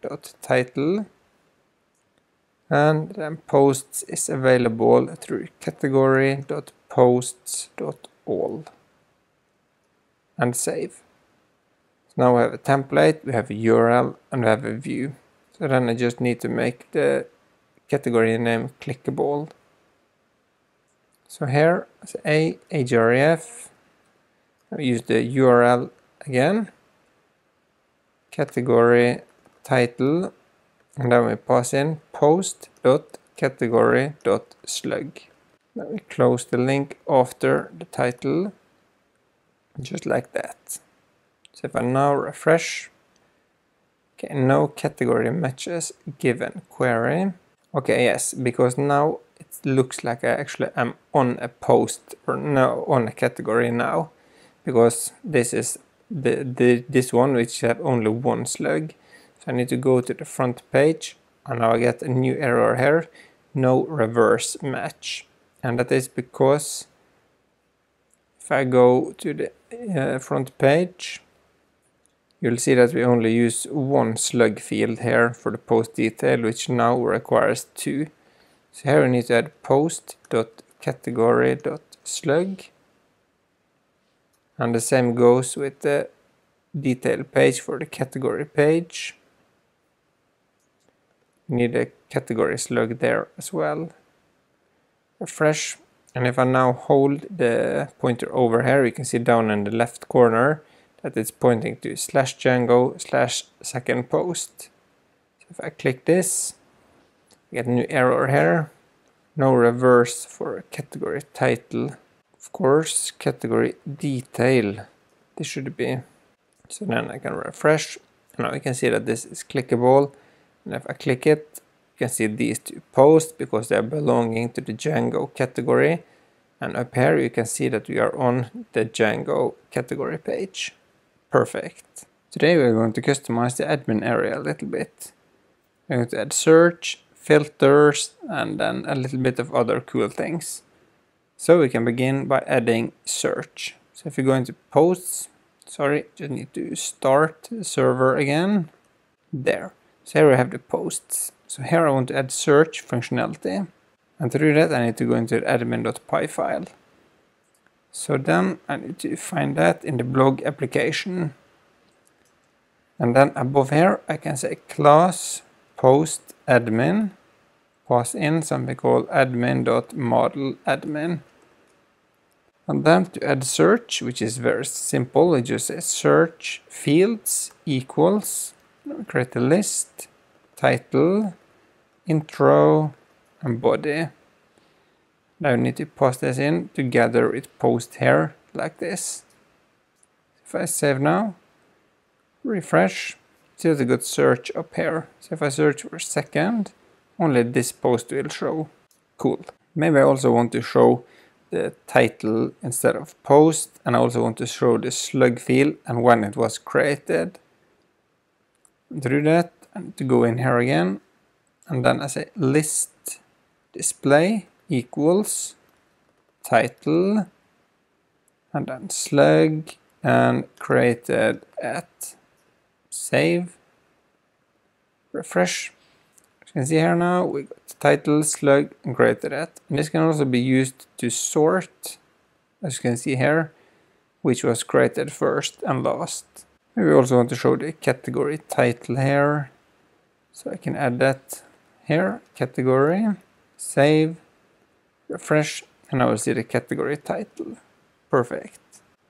dot title and then posts is available through category dot posts dot all and save. So now we have a template, we have a URL and we have a view. So then I just need to make the category name clickable. So here as a href, use the URL again, category title, and then we pass in post.category.slug. Let me close the link after the title, just like that. So if I now refresh, okay, no category matches given query. Okay, yes, because now it looks like I actually am on a post or no on a category now, because this is the, the this one which have only one slug. So I need to go to the front page, and now I get a new error here, no reverse match. And that is because if I go to the uh, front page you'll see that we only use one slug field here for the post detail which now requires two. So here we need to add post.category.slug and the same goes with the detail page for the category page. We need a category slug there as well. Refresh. And if I now hold the pointer over here you can see down in the left corner that it's pointing to slash Django slash second post. So if I click this get a new error here. No reverse for a category title of course category detail this should be so then I can refresh now you can see that this is clickable and if I click it you can see these two posts because they are belonging to the Django category. And up here you can see that we are on the Django category page. Perfect. Today we're going to customize the admin area a little bit. We're going to add search, filters, and then a little bit of other cool things. So we can begin by adding search. So if you go into posts, sorry, just need to start the server again. There. So here we have the posts. So here I want to add search functionality. And to do that I need to go into the admin.py file. So then I need to find that in the blog application. And then above here I can say class post admin pass in something called admin.modeladmin. And then to add search, which is very simple, we just search fields equals, create a list, title, intro, and body. Now we need to pass this in together with post here, like this. If I save now, refresh, see a good search up here. So if I search for second, only this post will show. Cool. Maybe I also want to show the title instead of post and I also want to show the slug field and when it was created. To do that, need to go in here again and then I say list display equals title and then slug and created at save refresh as you can see here now, we got title, slug, and created at. And this can also be used to sort, as you can see here, which was created first and last. We also want to show the category title here. So I can add that here, category, save, refresh, and I will see the category title. Perfect.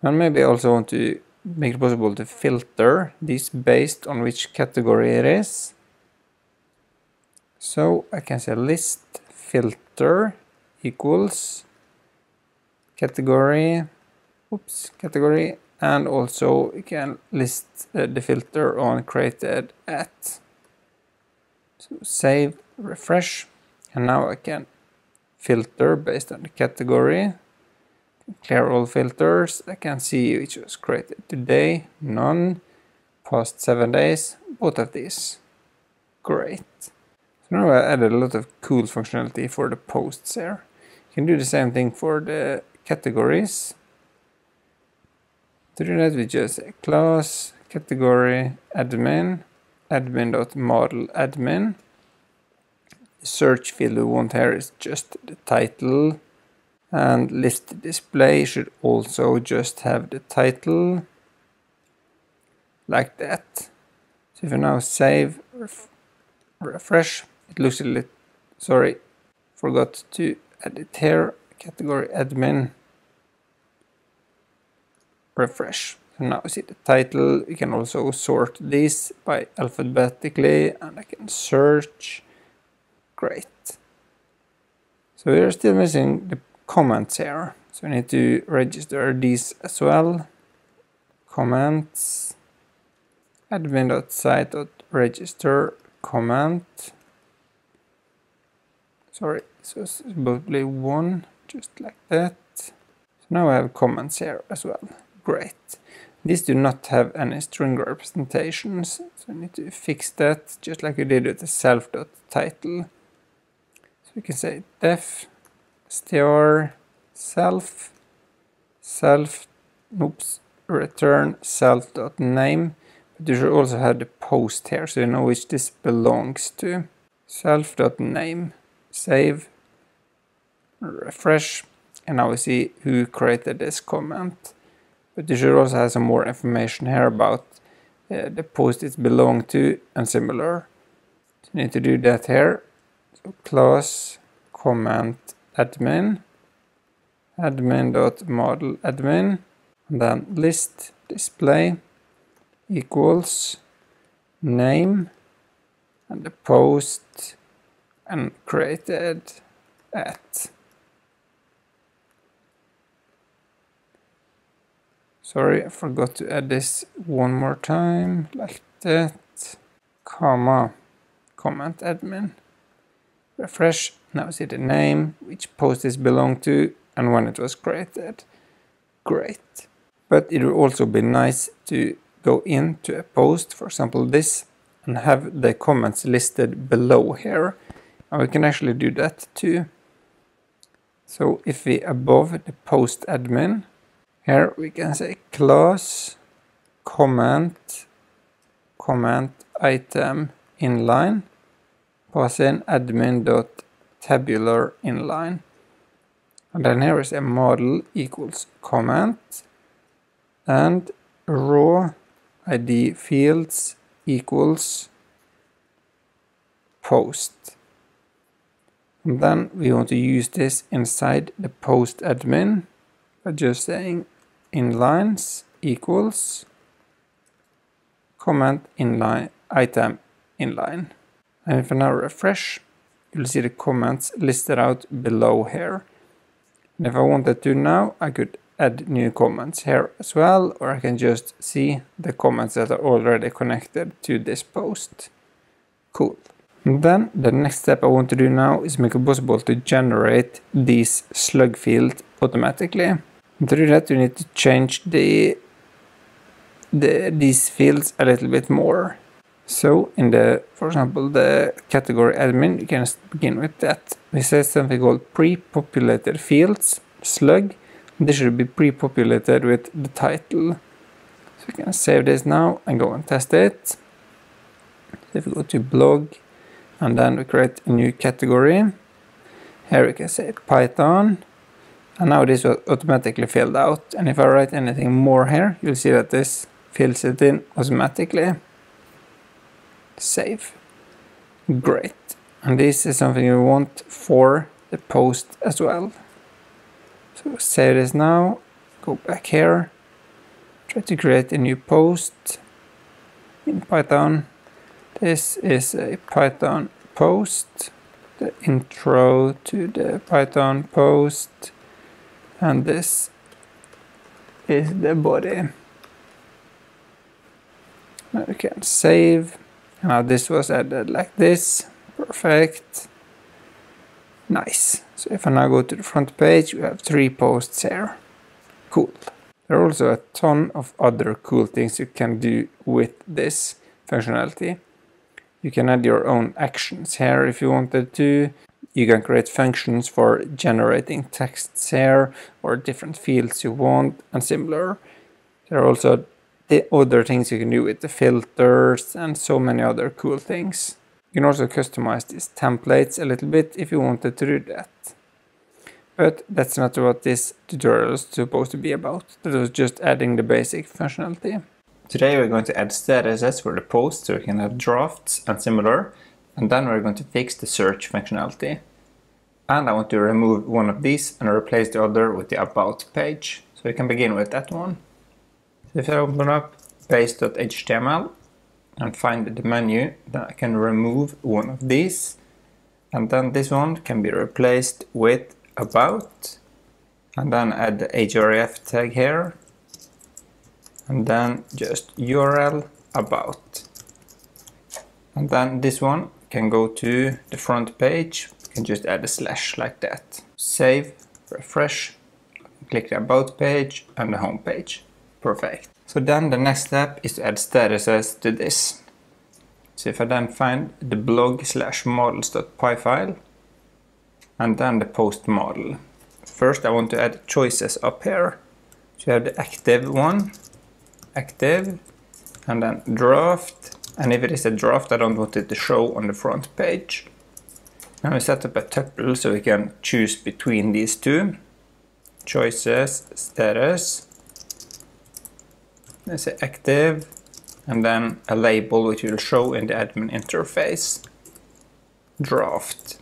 And maybe I also want to make it possible to filter this based on which category it is. So I can say list filter equals category, oops, category, and also we can list uh, the filter on created at. So save, refresh, and now I can filter based on the category. Clear all filters. I can see which was created today, none, past seven days, both of these. Great. So now I added a lot of cool functionality for the posts here. You can do the same thing for the categories. To do that we just say class category admin admin.modeladmin. The search field we want here is just the title and list display should also just have the title like that. So if you now save, ref refresh, it looks a little, sorry, forgot to edit here, category admin, refresh. And now see the title, you can also sort this by alphabetically and I can search, great. So we're still missing the comments here, so we need to register these as well. Comments, admin.site.register comment sorry so probably one just like that. So now I have comments here as well. Great. These do not have any string representations so I need to fix that just like we did with the self.title so we can say def str self self oops return self.name but you should also have the post here so you know which this belongs to. Self.name save, refresh, and now we see who created this comment. But you should also have some more information here about uh, the post it belong to and similar. So you need to do that here. So class comment admin admin.modeladmin and then list display equals name and the post and created at sorry I forgot to add this one more time. Like that. Comma. Comment admin. Refresh. Now see the name. Which post this belong to and when it was created. Great. But it would also be nice to go into a post for example this and have the comments listed below here and we can actually do that too. So if we above the post admin, here we can say class comment comment item inline pass in admin dot tabular inline. And then here is a model equals comment and raw id fields equals post. And then we want to use this inside the post admin by just saying inlines equals comment inline item inline. And if I now refresh, you'll see the comments listed out below here. And if I wanted to now, I could add new comments here as well, or I can just see the comments that are already connected to this post. Cool. Then the next step I want to do now is make it possible to generate these slug fields automatically. To do that, you need to change the, the these fields a little bit more. So in the, for example, the category admin, you can begin with that. We say something called pre-populated fields, slug. This should be pre-populated with the title. So we can save this now and go and test it. So if we go to blog, and then we create a new category. Here we can say Python. And now this was automatically filled out. And if I write anything more here, you'll see that this fills it in automatically save. Great. And this is something we want for the post as well. So save this now, go back here, try to create a new post in Python. This is a Python post, the intro to the Python post, and this is the body. Now we can save now this was added like this. Perfect. Nice. So if I now go to the front page, we have three posts here. Cool. There are also a ton of other cool things you can do with this functionality. You can add your own actions here if you wanted to. You can create functions for generating texts here or different fields you want and similar. There are also the other things you can do with the filters and so many other cool things. You can also customize these templates a little bit if you wanted to do that. But that's not what this tutorial is supposed to be about. That was just adding the basic functionality. Today we're going to add statuses for the post so we can have drafts and similar. And then we're going to fix the search functionality. And I want to remove one of these and replace the other with the about page. So we can begin with that one. So if I open up base.html and find the menu, then I can remove one of these. And then this one can be replaced with about. And then add the href tag here. And then just URL about. And then this one can go to the front page. You can just add a slash like that. Save, refresh, click the about page and the home page. Perfect. So then the next step is to add statuses to this. So if I then find the blog slash models.py file and then the post model. First I want to add choices up here. So you have the active one, active, and then draft. And if it is a draft, I don't want it to show on the front page. Now we set up a tuple so we can choose between these two. Choices, status, let's say active, and then a label which will show in the admin interface. Draft.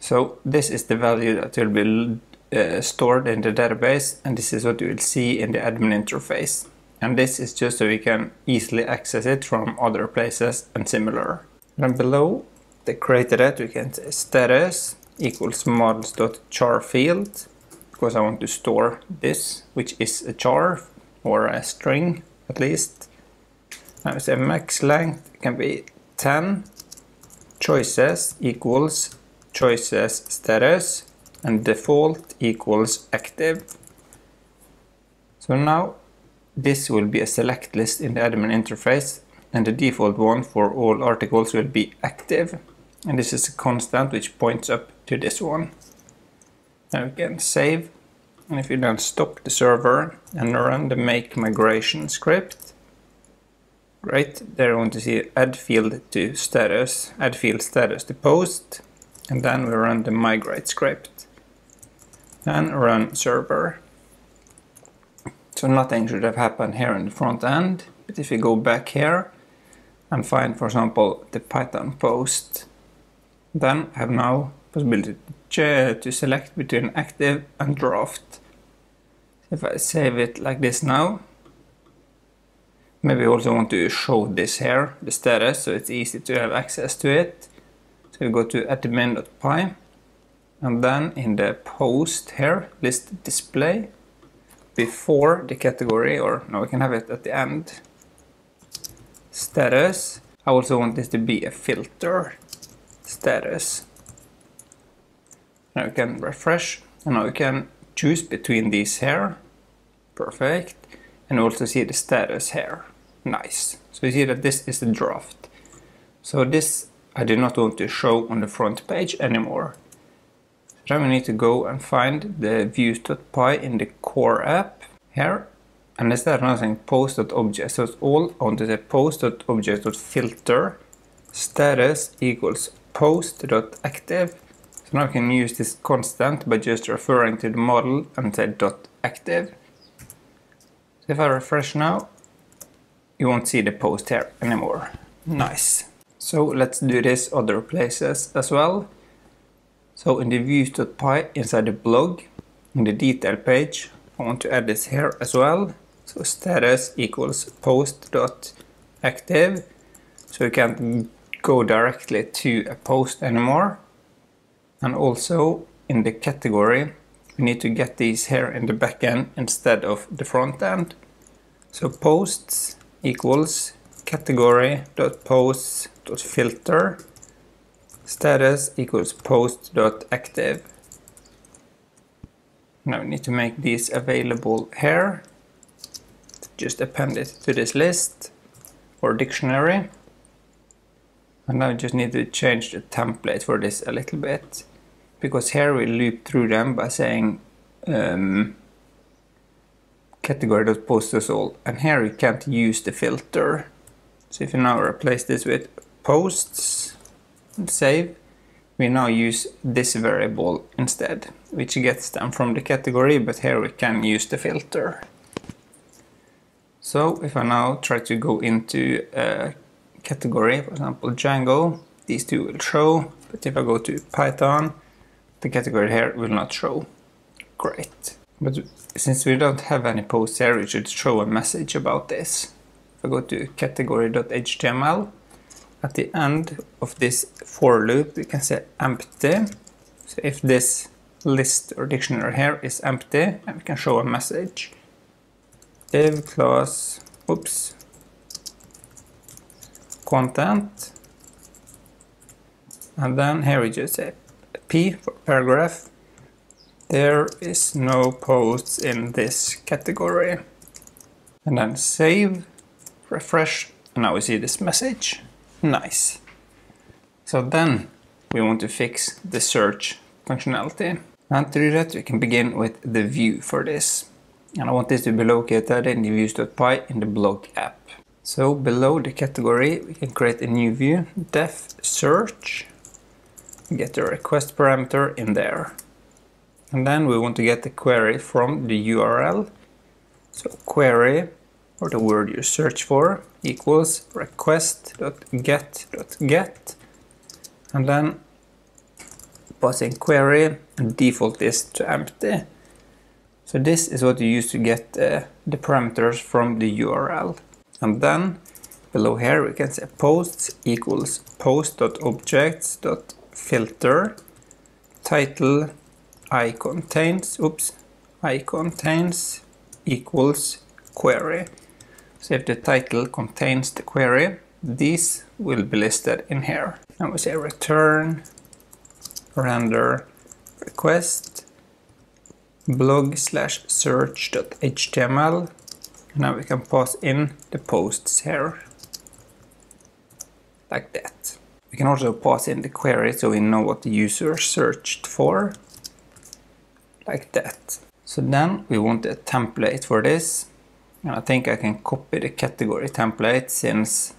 So this is the value that will be uh, stored in the database and this is what you will see in the admin interface. And this is just so we can easily access it from other places and similar. And below the created at we can say status equals models.char field because I want to store this, which is a char or a string at least. I say max length can be 10 choices equals choices status and default equals active. So now this will be a select list in the admin interface and the default one for all articles will be active and this is a constant which points up to this one. Now we can save. And if you then stop the server and run the make migration script, Great, there I want to see add field to status, add field status to post, and then we run the migrate script. And run server. So nothing should have happened here in the front end, but if you go back here and find, for example, the Python post, then I have now possibility to select between active and draft. If I save it like this now, maybe also want to show this here, the status, so it's easy to have access to it. So we go to admin.py and then in the post here, list display before the category, or no, we can have it at the end. Status. I also want this to be a filter. Status. Now we can refresh and now we can choose between these here. Perfect. And also see the status here. Nice. So you see that this is the draft. So this I do not want to show on the front page anymore. Then we need to go and find the views.py in the core app here. And instead of nothing post.object. So it's all onto the post.object.filter status equals post.active so now I can use this constant by just referring to the model and say dot active. If I refresh now, you won't see the post here anymore. Nice. So let's do this other places as well. So in the views.py inside the blog, in the detail page, I want to add this here as well. So status equals post.active. So you can't go directly to a post anymore. And also in the category, we need to get these here in the backend instead of the front end. So posts equals category.posts.filter status equals post.active. Now we need to make these available here. Just append it to this list or dictionary. And now I just need to change the template for this a little bit because here we loop through them by saying um, category.post us all and here we can't use the filter so if you now replace this with posts save we now use this variable instead which gets them from the category but here we can use the filter so if I now try to go into a category for example Django these two will show but if I go to Python the category here will not show. Great. But since we don't have any posts here, we should show a message about this. If I go to category.html, at the end of this for loop, we can say empty. So if this list or dictionary here is empty, and we can show a message. Div class, oops, content. And then here we just say P for paragraph. There is no posts in this category. And then save, refresh, and now we see this message. Nice. So then we want to fix the search functionality. And to do that, we can begin with the view for this. And I want this to be located in the views.py in the blog app. So below the category, we can create a new view, def search, get the request parameter in there. And then we want to get the query from the URL. So query, or the word you search for, equals request.get.get. And then pass in query and default this to empty. So this is what you use to get uh, the parameters from the URL. And then below here we can say posts equals post.objects.get filter title i contains oops i contains equals query so if the title contains the query these will be listed in here. And we say return render request blog slash search dot search.html now we can pass in the posts here. Like that. We can also pass in the query so we know what the user searched for, like that. So then we want a template for this. And I think I can copy the category template since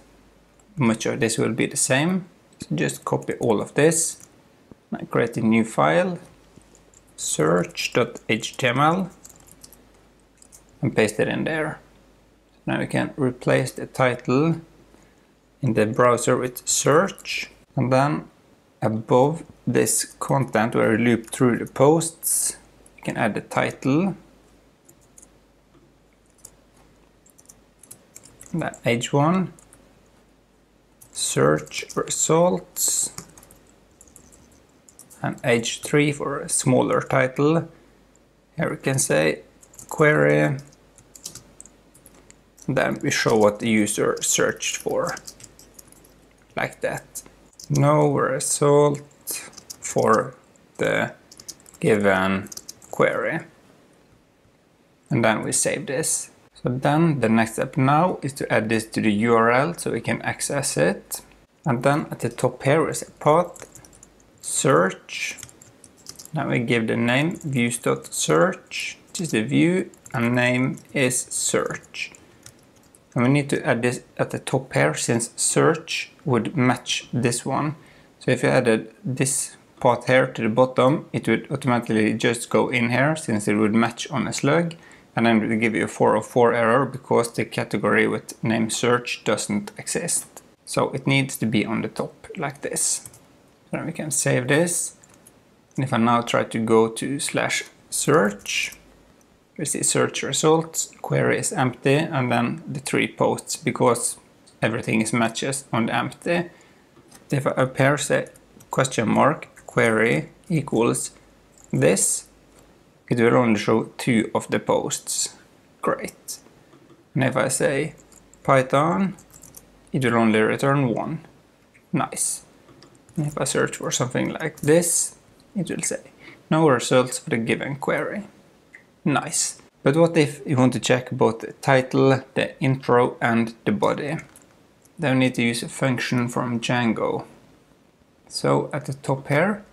much of this will be the same. So just copy all of this. I create a new file, search.html, and paste it in there. Now we can replace the title in the browser with search, and then above this content where we loop through the posts, we can add the title the h1 search results. And h3 for a smaller title. Here we can say query. Then we show what the user searched for. Like that. No result for the given query. And then we save this so then the next step now is to add this to the URL so we can access it. And then at the top here is a path, search. Now we give the name views.search, which is the view, and name is search. And we need to add this at the top here since search would match this one. So if you added this path here to the bottom, it would automatically just go in here since it would match on a slug and then we give you a 404 error because the category with name search doesn't exist. So it needs to be on the top like this. Then we can save this. And if I now try to go to slash search, we see search results, query is empty, and then the three posts because everything is matches on the empty. If I appear say question mark query equals this, it will only show two of the posts. Great. And if I say Python, it will only return one. Nice. And if I search for something like this, it will say no results for the given query. Nice. But what if you want to check both the title, the intro and the body? Then we need to use a function from Django. So at the top here,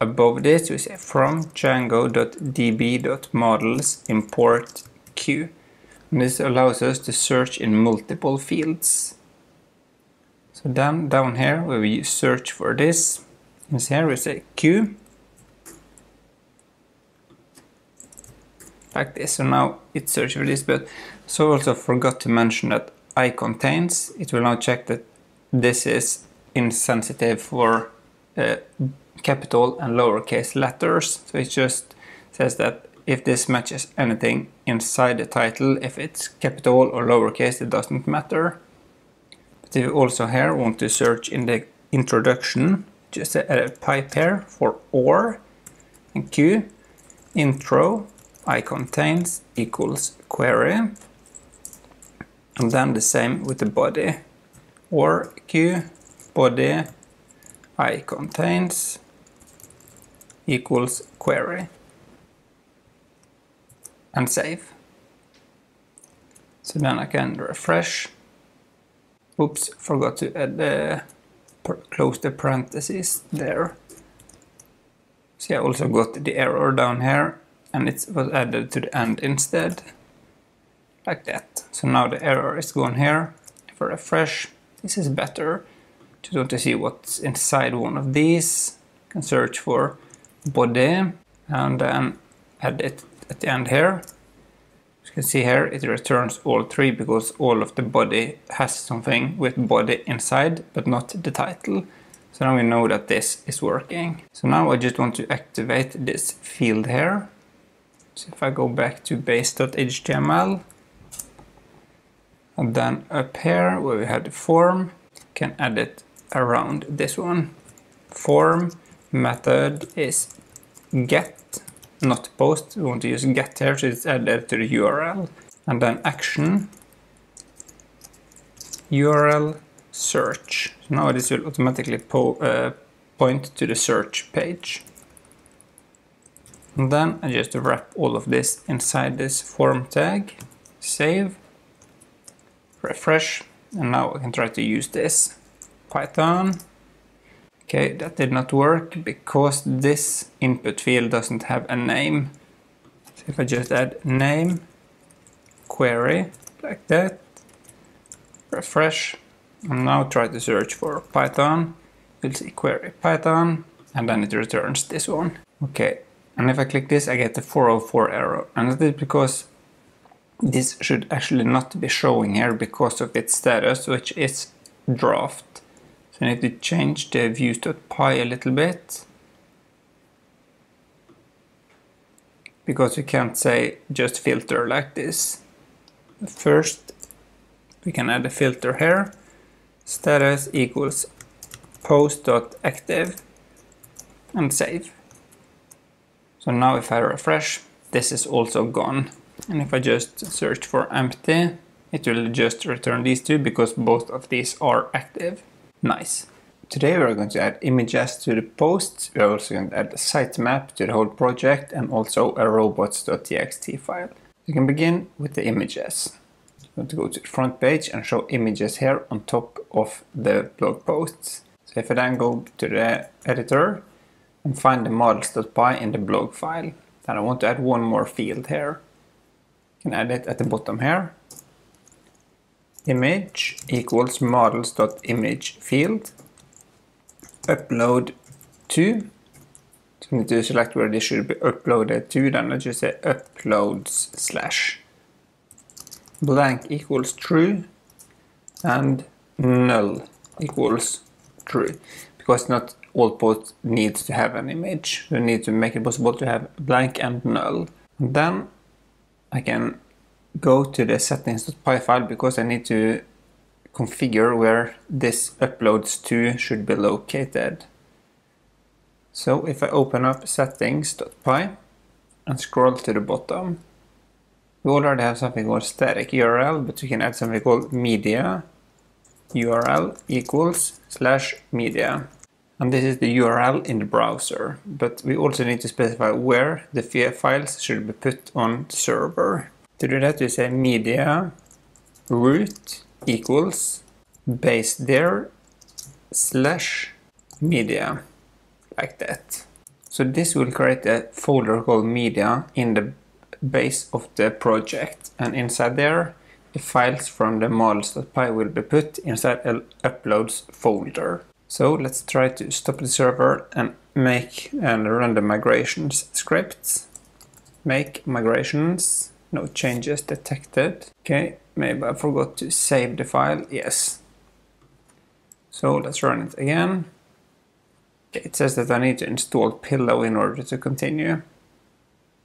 above this we say from django.db.models import q. And this allows us to search in multiple fields. So then down here where we search for this, is here we say q. Like this, so now it searches for this, but so also forgot to mention that i contains, it will now check that this is insensitive for uh, capital and lowercase letters. So it just says that if this matches anything inside the title, if it's capital or lowercase, it doesn't matter. But if you also here want to search in the introduction, just add a pipe here for or and q, intro, i contains equals query, and then the same with the body, or q, body, i contains equals query and save. So then I can refresh. Oops, forgot to add the close the parentheses there. See, I also got the error down here and it was added to the end instead. Like that. So now the error is gone here. If I refresh, this is better. Just want to see what's inside one of these. can search for body and then add it at the end here. You can see here it returns all three because all of the body has something with body inside but not the title. So now we know that this is working. So now I just want to activate this field here. So if I go back to base.html and then up here where we have the form, can add it around this one. Form method is get, not post. We want to use get here, so it's added to the URL. And then action, URL search. So now this will automatically po uh, point to the search page. And then I just wrap all of this inside this form tag, save, refresh, and now I can try to use this. Python Okay, that did not work because this input field doesn't have a name. So if I just add name query like that. Refresh. And now try to search for Python. You'll see query Python and then it returns this one. Okay, and if I click this I get the 404 error and that is because this should actually not be showing here because of its status which is draft. So I need to change the views.py a little bit because we can't say just filter like this. First we can add a filter here status equals post.active and save. So now if I refresh, this is also gone. And if I just search for empty, it will just return these two because both of these are active. Nice. Today we're going to add images to the posts. We're also going to add a sitemap to the whole project and also a robots.txt file. We can begin with the images. I'm going to go to the front page and show images here on top of the blog posts. So if I then go to the editor and find the models.py in the blog file, then I want to add one more field here. You can add it at the bottom here. Image equals models.image field. Upload to. So we need to select where this should be uploaded to, then let's just say uploads slash blank equals true and null equals true because not all posts needs to have an image. We need to make it possible to have blank and null. And then I can go to the settings.py file because I need to configure where this uploads to should be located. So if I open up settings.py and scroll to the bottom, we already have something called static URL, but we can add something called media URL equals slash media. And this is the URL in the browser, but we also need to specify where the files should be put on the server. To do that, we say media root equals base dir slash media, like that. So this will create a folder called media in the base of the project and inside there the files from the models.py will be put inside a uploads folder. So let's try to stop the server and make and run the migrations scripts. Make migrations, no changes detected. Okay, maybe I forgot to save the file, yes. So let's run it again. Okay, it says that I need to install Pillow in order to continue.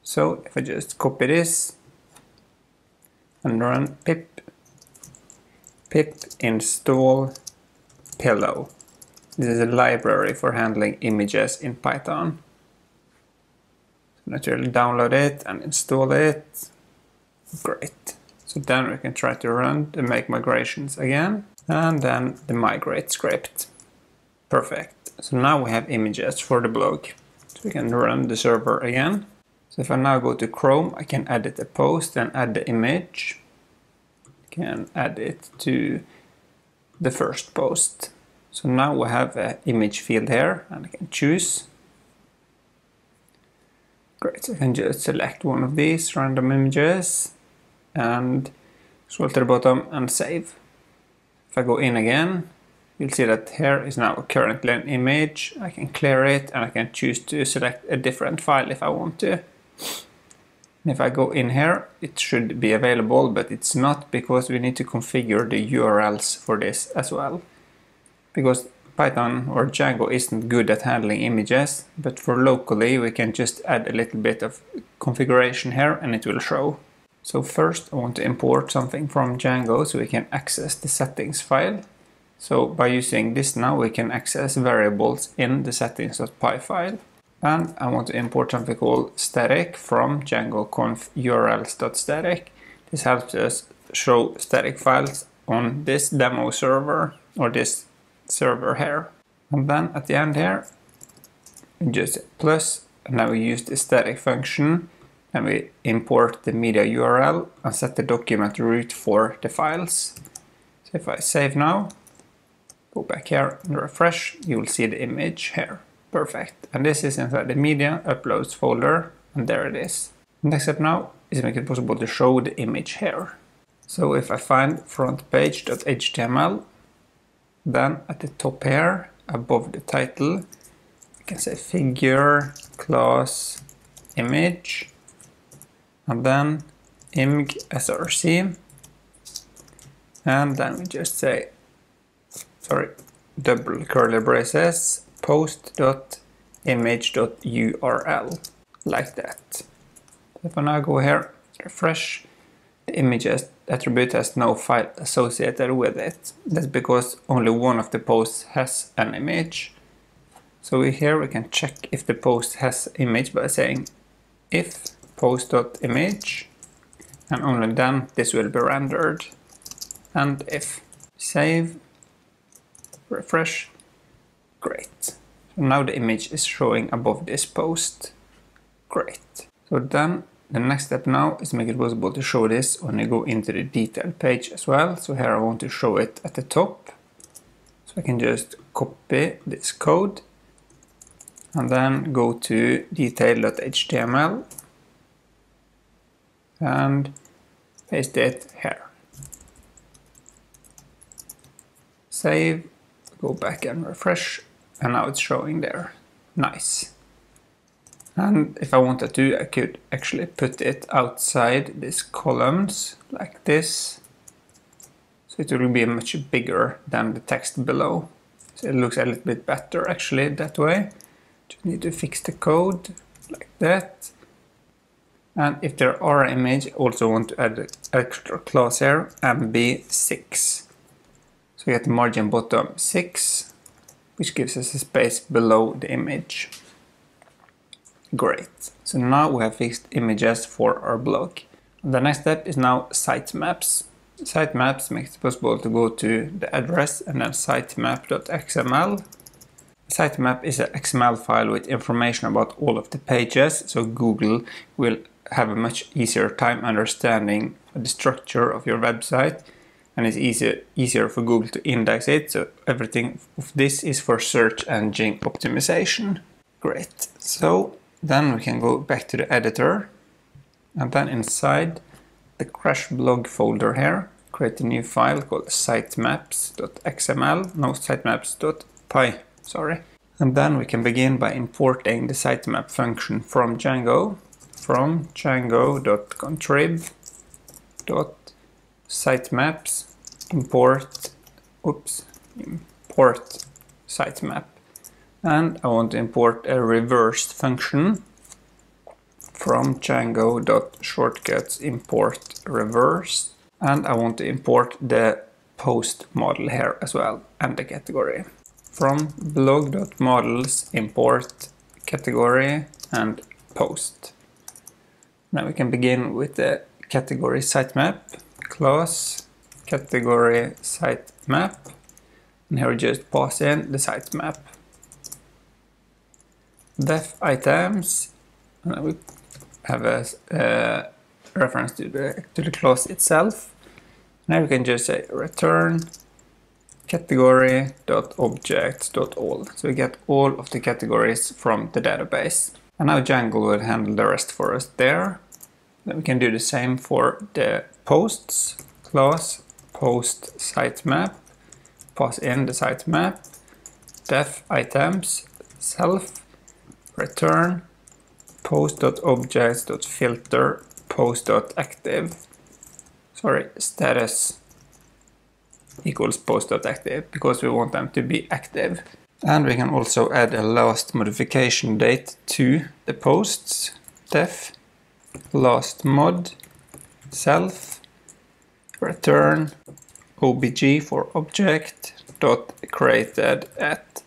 So if I just copy this and run pip pip install pillow. This is a library for handling images in Python. Naturally download it and install it. Great. So then we can try to run the make migrations again and then the migrate script. Perfect. So now we have images for the blog. So we can run the server again. So if I now go to Chrome, I can edit a post and add the image. I can add it to the first post. So now we have an image field here and I can choose. Great, so I can just select one of these random images and the bottom and save. If I go in again, you'll see that here is now currently an image. I can clear it and I can choose to select a different file if I want to. If I go in here, it should be available, but it's not because we need to configure the URLs for this as well. Because Python or Django isn't good at handling images, but for locally we can just add a little bit of configuration here and it will show. So first I want to import something from Django so we can access the settings file. So by using this now we can access variables in the settings.py file. And I want to import something called static from Django conf urls.static. This helps us show static files on this demo server or this server here. And then at the end here, just plus, and now we use the static function and we import the media URL and set the document root for the files. So if I save now, go back here and refresh, you will see the image here. Perfect. And this is inside the media uploads folder and there it is. Next step now is make it possible to show the image here. So if I find frontpage.html, then at the top here, above the title, I can say figure class image, and then img src, and then we just say, sorry, double curly braces, post.image.url, like that. If I now go here, refresh, the images attribute has no file associated with it. That's because only one of the posts has an image. So here we can check if the post has image by saying if post.image and only then this will be rendered. And if save refresh great. So now the image is showing above this post. Great. So then the next step now is make it possible to show this when I go into the detail page as well. So here I want to show it at the top. So I can just copy this code and then go to detail.html and paste it here. Save, go back and refresh, and now it's showing there. Nice. And if I wanted to, I could actually put it outside these columns, like this. So it will be much bigger than the text below. So it looks a little bit better actually that way. Just need to fix the code, like that. And if there are image, also want to add extra class here, um, MB6. So we get margin bottom 6, which gives us a space below the image. Great. So now we have fixed images for our blog. The next step is now sitemaps. Sitemaps makes it possible to go to the address and then sitemap.xml. Sitemap is an XML file with information about all of the pages, so Google will have a much easier time understanding the structure of your website and it's easier easier for Google to index it. So everything of this is for search engine optimization. Great. So then we can go back to the editor and then inside the crash blog folder here create a new file called sitemaps.xml no sitemaps.py sorry and then we can begin by importing the sitemap function from Django from django.contrib.sitemaps import oops import sitemap. And I want to import a reversed function from django.shortcuts import reverse. And I want to import the post model here as well and the category. From blog.models import category and post now we can begin with the category sitemap, class category sitemap, and here we just pass in the sitemap. Def items, and we have a reference to the, to the class itself. Now we can just say return category.objects.all. So we get all of the categories from the database. And now Django will handle the rest for us there. Then we can do the same for the posts class post sitemap, pass in the sitemap, def items, self, return, post.objects.filter, post.active, sorry, status equals post.active because we want them to be active. And we can also add a last modification date to the posts. Def last mod self return obj for object dot created at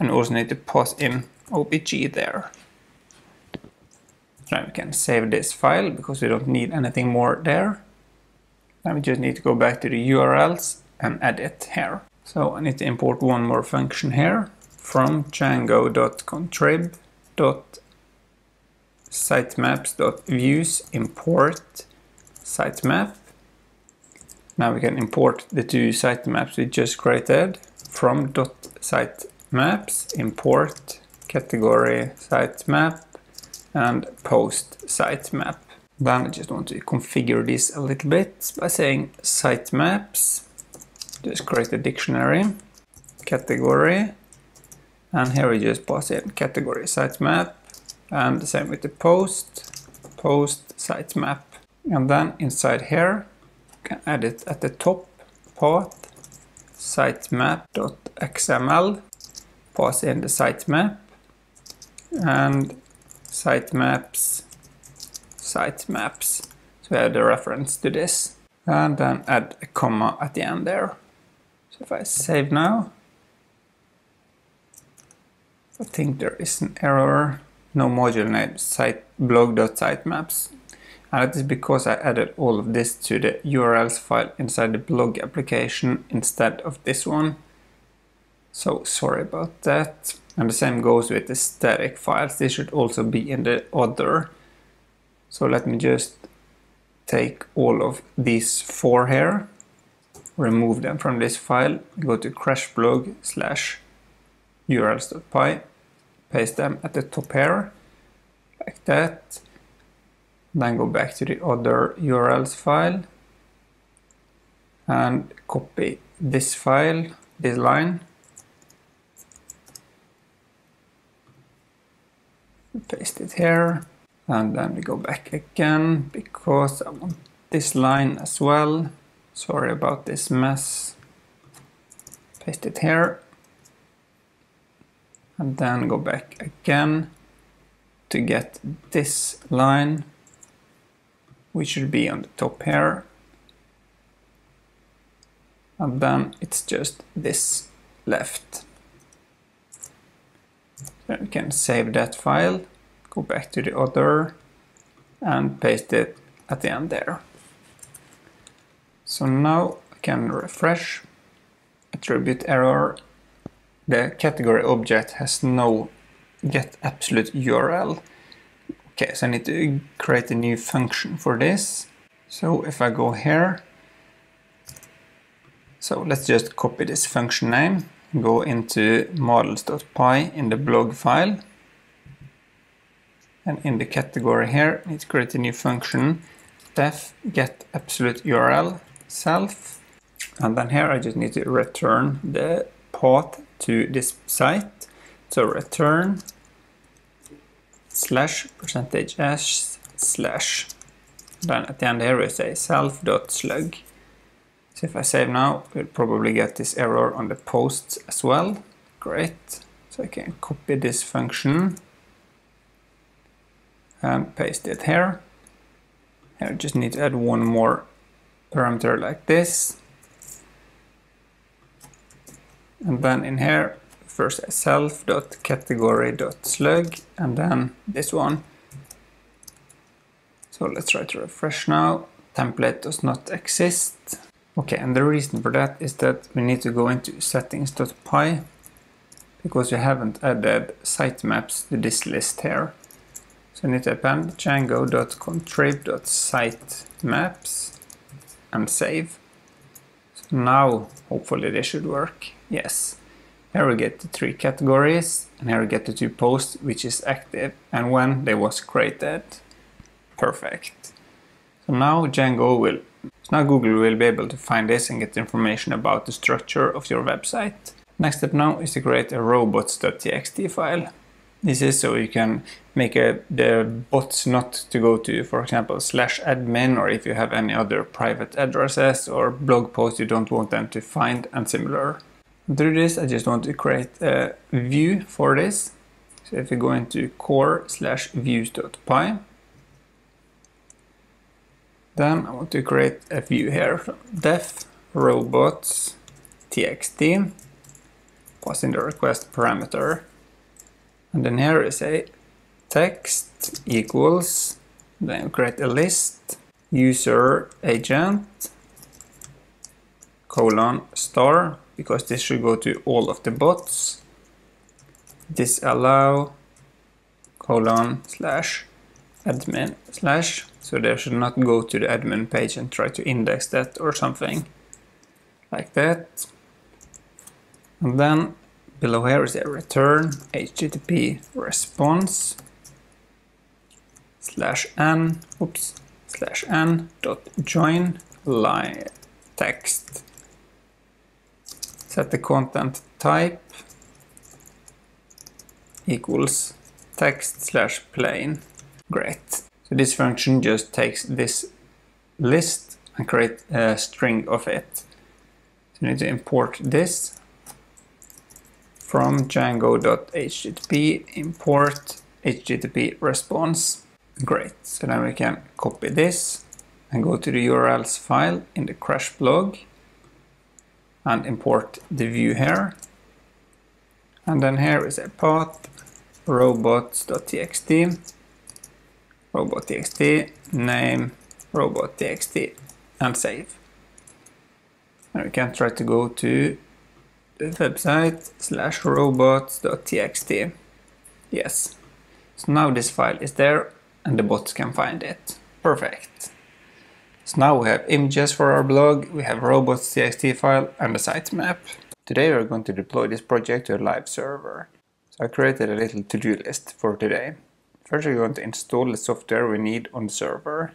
and also need to pass in obj there. Now we can save this file because we don't need anything more there. Now we just need to go back to the URLs and add it here. So I need to import one more function here from django.contrib.sitemaps.views import sitemap. Now we can import the two sitemaps we just created from .sitemaps import category sitemap and post sitemap. Then I just want to configure this a little bit by saying sitemaps. Just create a dictionary, category, and here we just pass in category sitemap, and the same with the post, post sitemap. And then inside here, you can add it at the top, path, sitemap.xml, pass in the sitemap, and sitemaps sitemaps. So add a reference to this and then add a comma at the end there. If I save now, I think there is an error, no module name site blog.sitemaps. And that is because I added all of this to the URLs file inside the blog application instead of this one. So sorry about that. And the same goes with the static files. This should also be in the other so let me just take all of these four here, remove them from this file, go to crashblog slash urls.py, paste them at the top here, like that. Then go back to the other URLs file and copy this file, this line, paste it here and then we go back again because I want this line as well sorry about this mess. Paste it here. And then go back again to get this line which should be on the top here. And then it's just this left. Then we can save that file go back to the other and paste it at the end there. So now I can refresh, attribute error, the category object has no get absolute URL. Okay, so I need to create a new function for this. So if I go here, so let's just copy this function name, go into models.py in the blog file, and in the category here need to create a new function def get absolute URL self and then here I just need to return the path to this site. So return slash percentage s slash. Then at the end here we say self.slug so if I save now we'll probably get this error on the posts as well. Great. So I can copy this function and paste it here. I just need to add one more parameter like this. And then in here, first self.category.slug and then this one. So let's try to refresh now. Template does not exist. Okay, and the reason for that is that we need to go into settings.py because we haven't added sitemaps to this list here. So I need to append django.contrib.sitemaps and save. So now hopefully this should work. Yes. Here we get the three categories and here we get the two posts which is active and when they was created. Perfect. So now Django will, so now Google will be able to find this and get information about the structure of your website. Next step now is to create a robots.txt file. This is so you can make a, the bots not to go to, for example, slash admin, or if you have any other private addresses or blog posts you don't want them to find and similar. Through this, I just want to create a view for this. So if you go into core slash views.py, then I want to create a view here. Def robots txt, pass in the request parameter and then here is a text equals, then create a list, user agent, colon star, because this should go to all of the bots, disallow, colon slash admin slash, so they should not go to the admin page and try to index that or something like that. And then Below here is a return HTTP response slash n, oops, slash n dot join line text. Set the content type equals text slash plain. Great. So this function just takes this list and create a string of it. So you need to import this from django.http import http response. Great. So now we can copy this and go to the URLs file in the crash blog and import the view here. And then here is a path robots.txt robot.txt name robot.txt and save. And we can try to go to website slash robots.txt. Yes. So now this file is there and the bots can find it. Perfect. So now we have images for our blog, we have robots.txt file and a sitemap. Today we're going to deploy this project to a live server. So I created a little to-do list for today. First we're going to install the software we need on the server.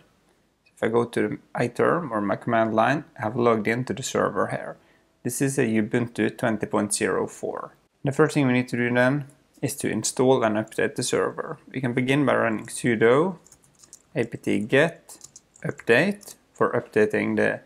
If I go to the iterm or my command line, I have logged into the server here. This is a Ubuntu 20.04. The first thing we need to do then is to install and update the server. We can begin by running sudo apt-get update for updating the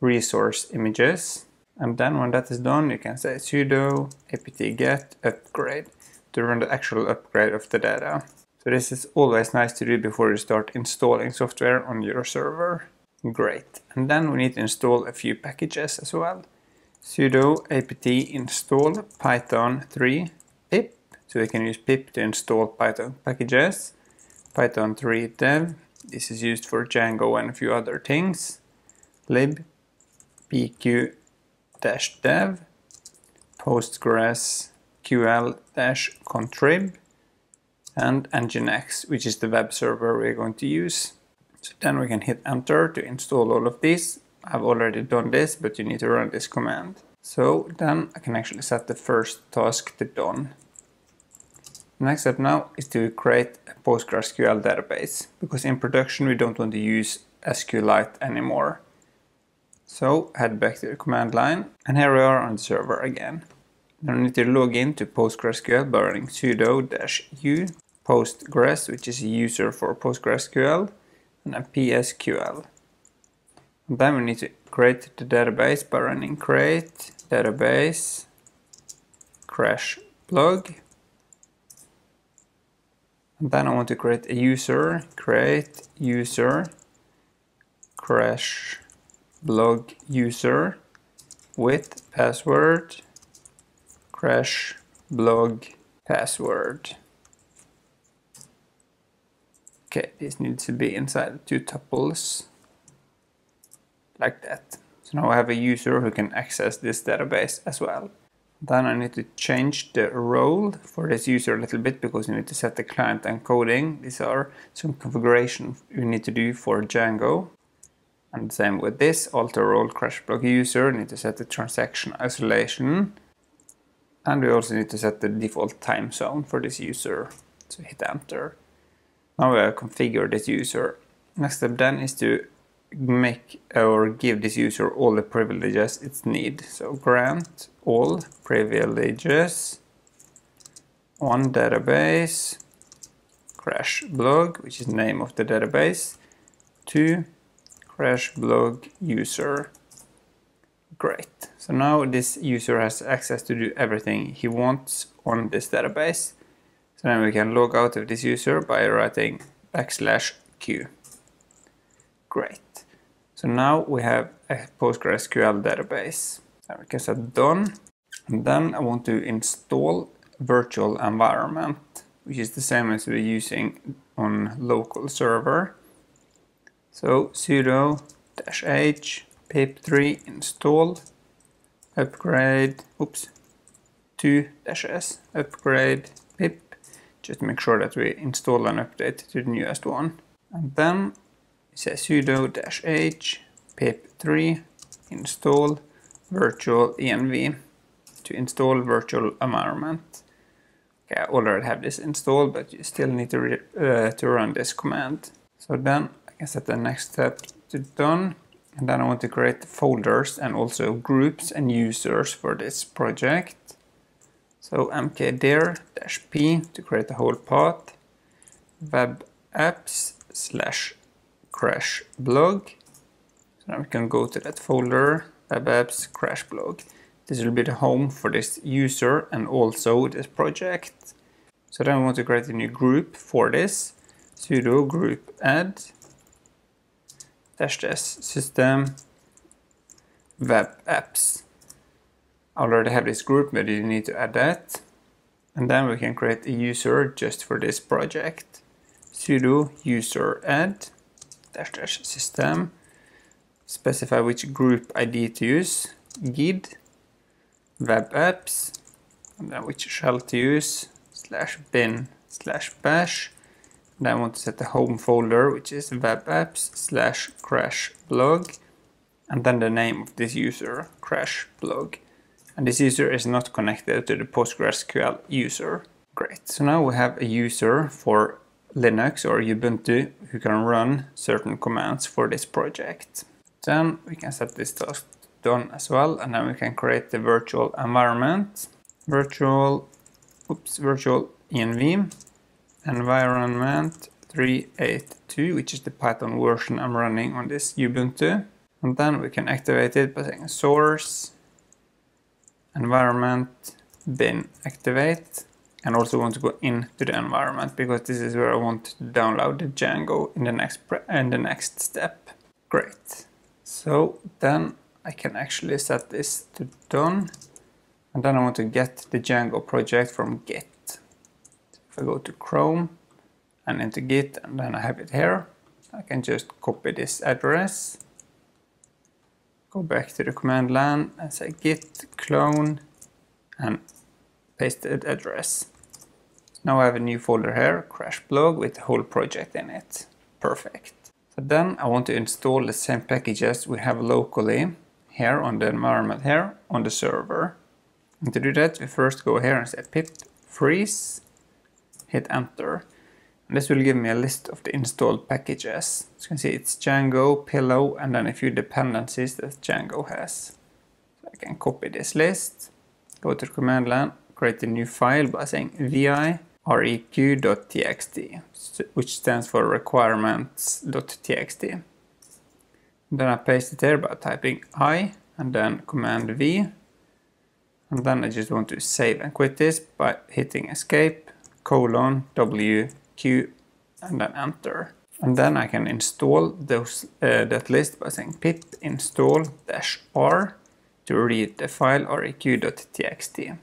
resource images. And then when that is done, you can say sudo apt-get upgrade to run the actual upgrade of the data. So this is always nice to do before you start installing software on your server. Great. And then we need to install a few packages as well. Sudo apt install python 3 pip. So we can use pip to install Python packages. Python 3 dev. This is used for Django and a few other things. lib pq-dev postgres ql-contrib and nginx, which is the web server we're going to use. So then we can hit enter to install all of these. I've already done this, but you need to run this command. So then I can actually set the first task to done. The next step now is to create a PostgreSQL database, because in production we don't want to use SQLite anymore. So head back to the command line, and here we are on the server again. Now we need to log in to PostgreSQL by running sudo-u Postgres, which is a user for PostgreSQL, and a PSQL. Then we need to create the database by running create database crash blog. And then I want to create a user, create user crash blog user with password crash blog password. Okay, this needs to be inside two tuples like that. So now I have a user who can access this database as well. Then I need to change the role for this user a little bit because you need to set the client encoding. These are some configuration you need to do for Django. And same with this, alter role crash blog user, need to set the transaction isolation. And we also need to set the default time zone for this user. So hit enter. Now we have configured this user. Next step then is to make or give this user all the privileges it needs. So grant all privileges on database crash blog, which is name of the database, to crash blog user. Great. So now this user has access to do everything he wants on this database. So then we can log out of this user by writing backslash q. Great. So now we have a PostgreSQL database. And we can set done. And then I want to install virtual environment, which is the same as we're using on local server. So sudo dash -h pip3 install upgrade, oops, 2-s upgrade pip just make sure that we install and update to the newest one. And then says sudo-h pip3 install virtual env to install virtual environment. Okay, I already have this installed, but you still need to, uh, to run this command. So then I can set the next step to done. And then I want to create folders and also groups and users for this project. So mkdir-p to create the whole path. Web apps slash crash blog. So now we can go to that folder, web apps crash blog. This will be the home for this user and also this project. So then we want to create a new group for this. sudo group add dash dash system web apps. I already have this group, but you need to add that. And then we can create a user just for this project. sudo user add dash dash system. Specify which group ID to use. gid web apps and then which shell to use slash bin slash bash then I want to set the home folder which is web apps slash crash blog and then the name of this user crash blog and this user is not connected to the PostgreSQL user great so now we have a user for Linux or Ubuntu who can run certain commands for this project. Then we can set this task done as well and then we can create the virtual environment. Virtual oops virtual env environment 382 which is the python version i'm running on this ubuntu. And then we can activate it by saying source environment bin activate and also want to go into the environment because this is where I want to download the Django in the next in the next step. Great. So then I can actually set this to done and then I want to get the Django project from git. If I go to Chrome and into git and then I have it here, I can just copy this address, go back to the command line and say git clone and paste the address. Now I have a new folder here, crash blog with the whole project in it. Perfect. So then I want to install the same packages we have locally here on the environment here on the server. And to do that, we first go here and say pip freeze, hit enter. And this will give me a list of the installed packages. As you can see, it's Django, Pillow, and then a few dependencies that Django has. So I can copy this list, go to the command line, create a new file by saying vi req.txt, which stands for requirements.txt. Then I paste it there by typing I and then Command V. And then I just want to save and quit this by hitting escape, colon, W, Q, and then enter. And then I can install those, uh, that list by saying pip install dash r to read the file req.txt.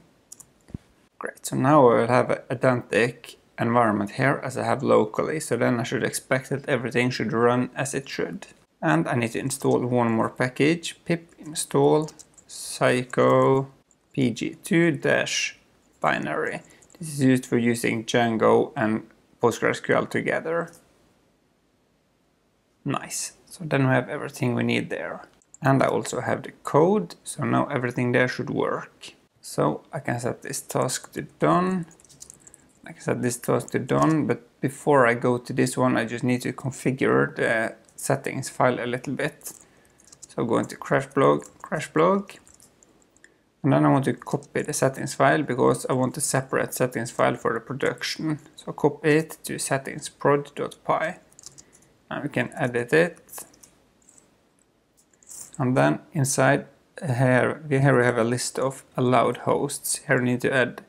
Great, so now I will have an identical environment here as I have locally, so then I should expect that everything should run as it should. And I need to install one more package, pip install psycho pg2-binary. This is used for using Django and PostgreSQL together. Nice. So then we have everything we need there. And I also have the code, so now everything there should work. So I can set this task to done. I can set this task to done, but before I go to this one, I just need to configure the settings file a little bit. So go into crash blog, crash blog, and then I want to copy the settings file because I want a separate settings file for the production. So copy it to settingsprod.py. And we can edit it. And then inside here, we here we have a list of allowed hosts. Here we need to add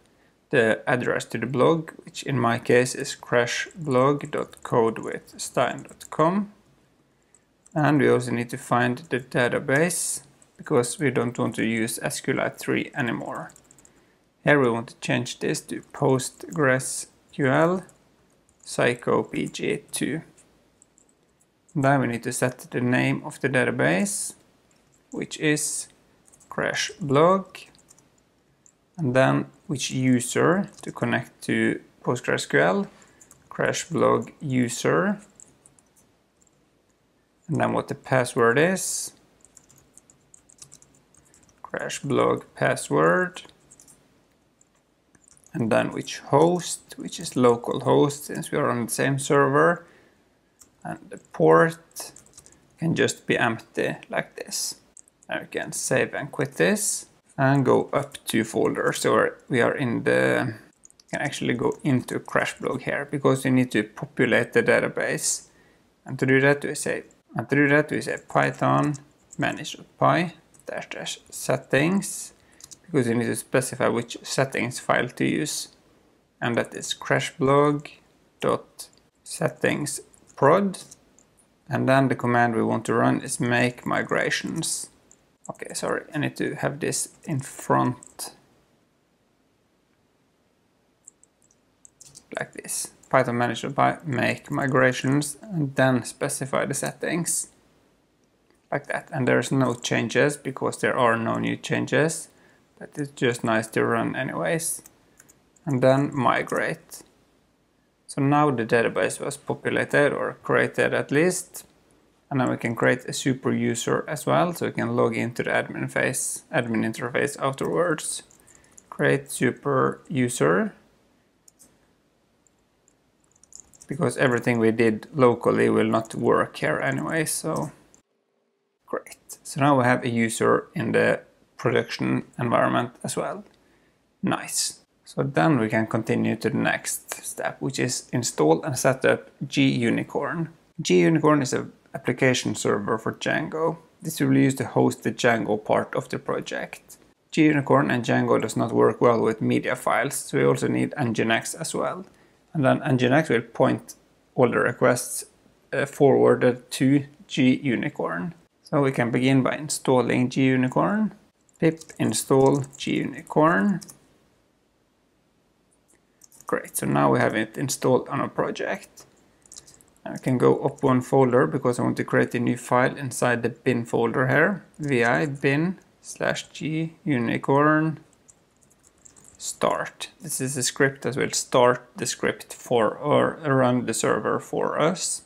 the address to the blog, which in my case is crashblog.codewithstein.com. And we also need to find the database because we don't want to use SQLite 3 anymore. Here we want to change this to PostgreSQL psycopg2. Then we need to set the name of the database, which is crash blog, and then which user to connect to PostgreSQL, crash blog user, and then what the password is, crash blog password, and then which host, which is localhost since we are on the same server. And the port can just be empty like this. We can save and quit this and go up two folders. So we are in the, can actually go into CrashBlog here because we need to populate the database. And to do that we say, and to do that we say python manage.py dash dash settings because you need to specify which settings file to use. And that is crashblog dot settings prod. And then the command we want to run is make migrations. Okay, sorry, I need to have this in front. Like this. Python manage.py make migrations and then specify the settings. Like that. And there's no changes because there are no new changes. But it's just nice to run anyways. And then migrate. So now the database was populated or created at least. And now we can create a super user as well, so we can log into the admin face, admin interface afterwards. Create super user. Because everything we did locally will not work here anyway, so great. So now we have a user in the production environment as well. Nice. So then we can continue to the next step, which is install and set up Gunicorn. G Unicorn is an application server for Django. This will be used to host the Django part of the project. gunicorn and Django does not work well with media files, so we also need Nginx as well. And then Nginx will point all the requests uh, forwarded to gunicorn. So we can begin by installing gunicorn pip install gunicorn. Great, so now we have it installed on a project. I can go up one folder because I want to create a new file inside the bin folder here. vi bin slash g unicorn start. This is a script that will start the script for or run the server for us.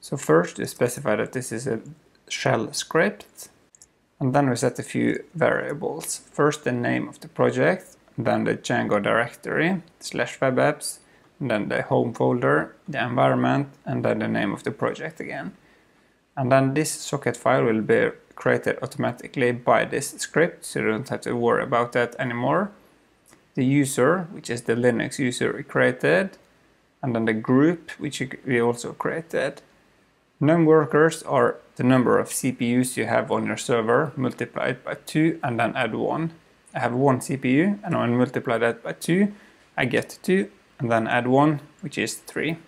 So first we specify that this is a shell script and then we set a few variables. First the name of the project, then the Django directory, slash web apps, then the home folder, the environment, and then the name of the project again. And then this socket file will be created automatically by this script, so you don't have to worry about that anymore. The user, which is the Linux user we created, and then the group, which we also created. Num workers are the number of CPUs you have on your server multiplied by 2 and then add 1. I have 1 CPU and when I multiply that by 2 I get 2 and then add 1 which is 3.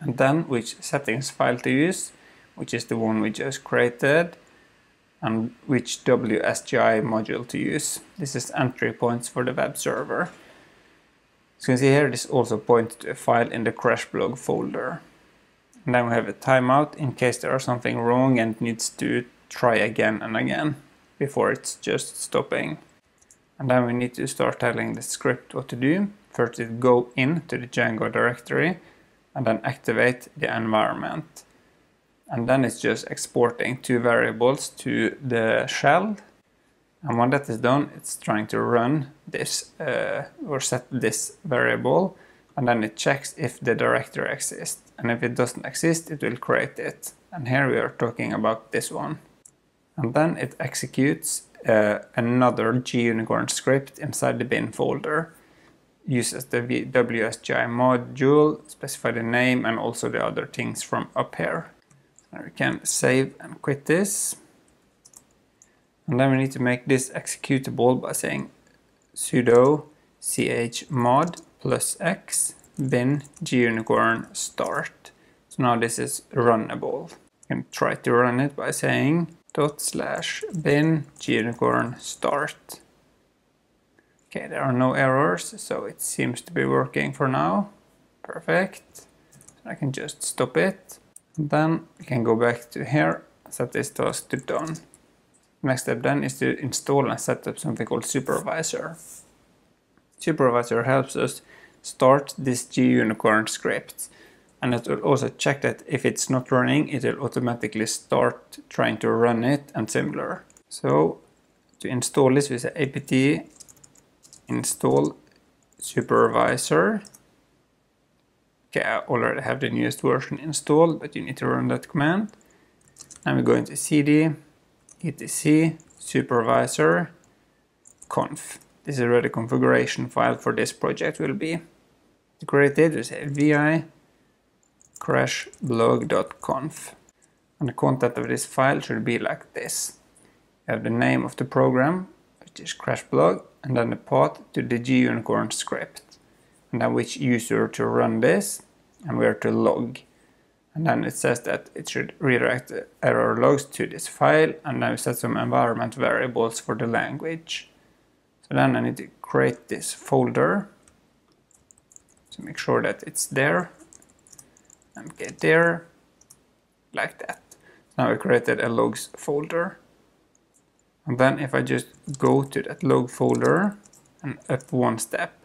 And then which settings file to use which is the one we just created and which WSGI module to use. This is entry points for the web server. So you can see here this also points to a file in the crash blog folder. And then we have a timeout in case there is something wrong and needs to try again and again before it's just stopping. And then we need to start telling the script what to do. First it go into the Django directory and then activate the environment. And then it's just exporting two variables to the shell. And when that is done, it's trying to run this uh, or set this variable and then it checks if the directory exists and if it doesn't exist it will create it and here we are talking about this one and then it executes uh, another gunicorn script inside the bin folder uses the WSGI module specify the name and also the other things from up here we can save and quit this and then we need to make this executable by saying sudo chmod plus x bin gunicorn start. So now this is runnable. You can try to run it by saying dot slash bin gunicorn start. Okay, there are no errors, so it seems to be working for now. Perfect. I can just stop it. And then we can go back to here, set this task to done. Next step then is to install and set up something called supervisor. Supervisor helps us start this gunicorn script and it will also check that if it's not running it will automatically start trying to run it and similar. So to install this say apt install supervisor. Okay, I already have the newest version installed, but you need to run that command. And we go into cd, etc, supervisor, conf. This is where the configuration file for this project will be created. We say vi crashblog.conf. And the content of this file should be like this. You have the name of the program, which is crashblog, and then the path to the gunicorn script. And then which user to run this and where to log. And then it says that it should redirect error logs to this file and then we set some environment variables for the language. So then I need to create this folder to make sure that it's there and get there like that. Now I created a logs folder. And then if I just go to that log folder and up one step,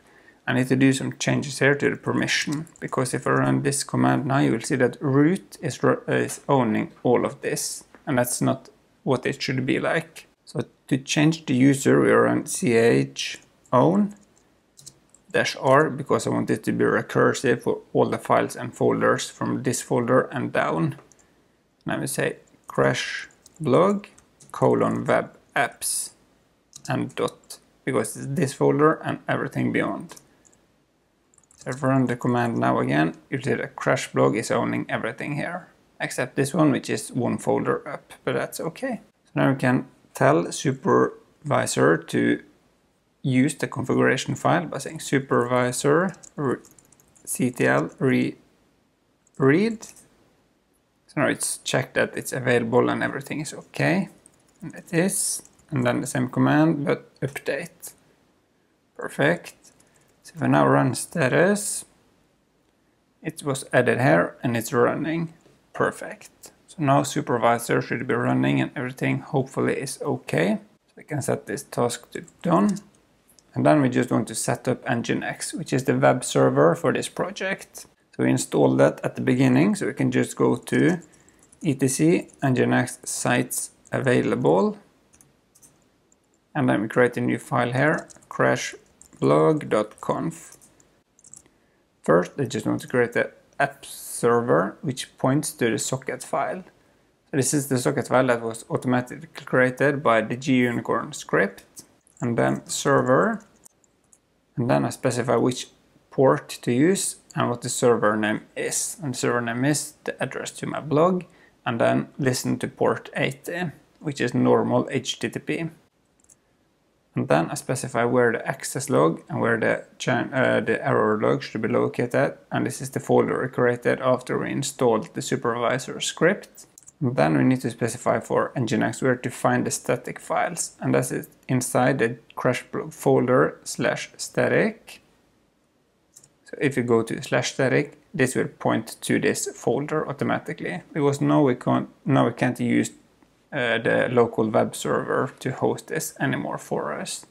I need to do some changes here to the permission because if I run this command now you will see that root is, is owning all of this and that's not what it should be like. So to change the user we run ch own dash r because I want it to be recursive for all the files and folders from this folder and down. Now we say crash blog colon web apps and dot because it's this folder and everything beyond. So if I run the command now again, you'll see that crash blog is owning everything here except this one which is one folder up, but that's okay. So now we can tell supervisor to use the configuration file by saying supervisor ctl re read. So now it's checked that it's available and everything is okay. And it is. And then the same command, but update. Perfect. So if I now run status, it was added here and it's running. Perfect. So now supervisor should be running and everything hopefully is okay. So we can set this task to done. And then we just want to set up Nginx, which is the web server for this project. So we install that at the beginning, so we can just go to etc and nginx sites available. And then we create a new file here, crashblog.conf. First, I just want to create the app server, which points to the socket file. This is the socket file that was automatically created by the gunicorn script and then server and then I specify which port to use and what the server name is and server name is the address to my blog and then listen to port 80 which is normal HTTP and then I specify where the access log and where the, uh, the error log should be located. And this is the folder we created after we installed the supervisor script. Then we need to specify for Nginx where to find the static files, and that is inside the crash folder slash static. So if you go to slash static, this will point to this folder automatically, because now we can't, now we can't use uh, the local web server to host this anymore for us.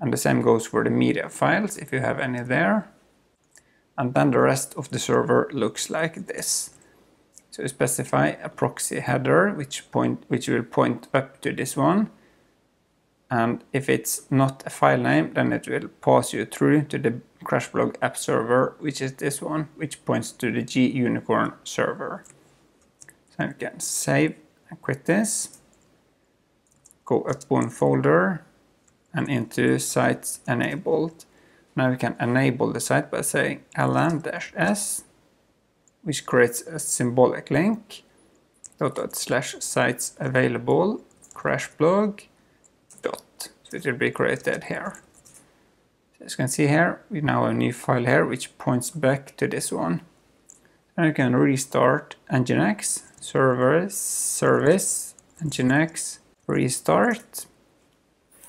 And the same goes for the media files, if you have any there. And then the rest of the server looks like this. So specify a proxy header which point which will point up to this one. And if it's not a file name, then it will pass you through to the Crashblog app server, which is this one, which points to the Gunicorn server. So you can save quit this. Go up one folder and into sites enabled. Now we can enable the site by saying ln-s which creates a symbolic link. Dot, dot slash sites available. Crash blog. Dot. So it will be created here. As you can see here we now have a new file here which points back to this one. And you can restart nginx servers service nginx restart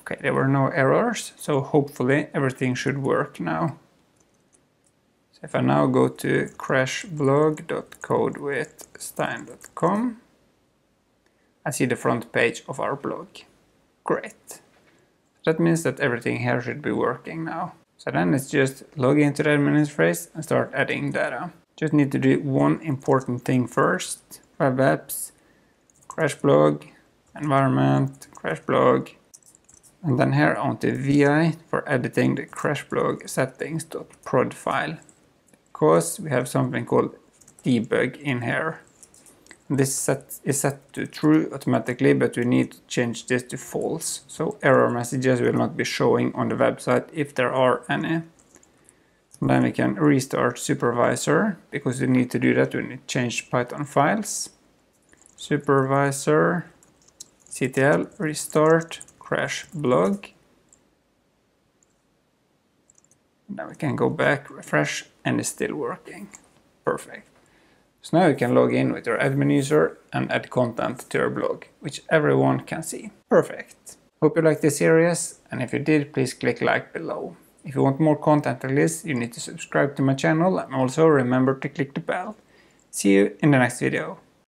okay there were no errors so hopefully everything should work now So if I now go to crashblog.codewithstein.com, I see the front page of our blog. Great. That means that everything here should be working now. So then it's just log into the admin interface and start adding data. Just need to do one important thing first. Web apps, crash blog, environment, crash blog, And then here on the VI for editing the crash Crashblog settings.prod file. Because we have something called debug in here. This set is set to true automatically, but we need to change this to false. So error messages will not be showing on the website if there are any. And then we can restart supervisor because we need to do that when we change Python files. Supervisor, ctl, restart, crash blog. Now we can go back, refresh, and it's still working. Perfect. So now you can log in with your admin user and add content to your blog, which everyone can see. Perfect. Hope you liked this series, and if you did, please click like below. If you want more content like this, you need to subscribe to my channel and also remember to click the bell. See you in the next video.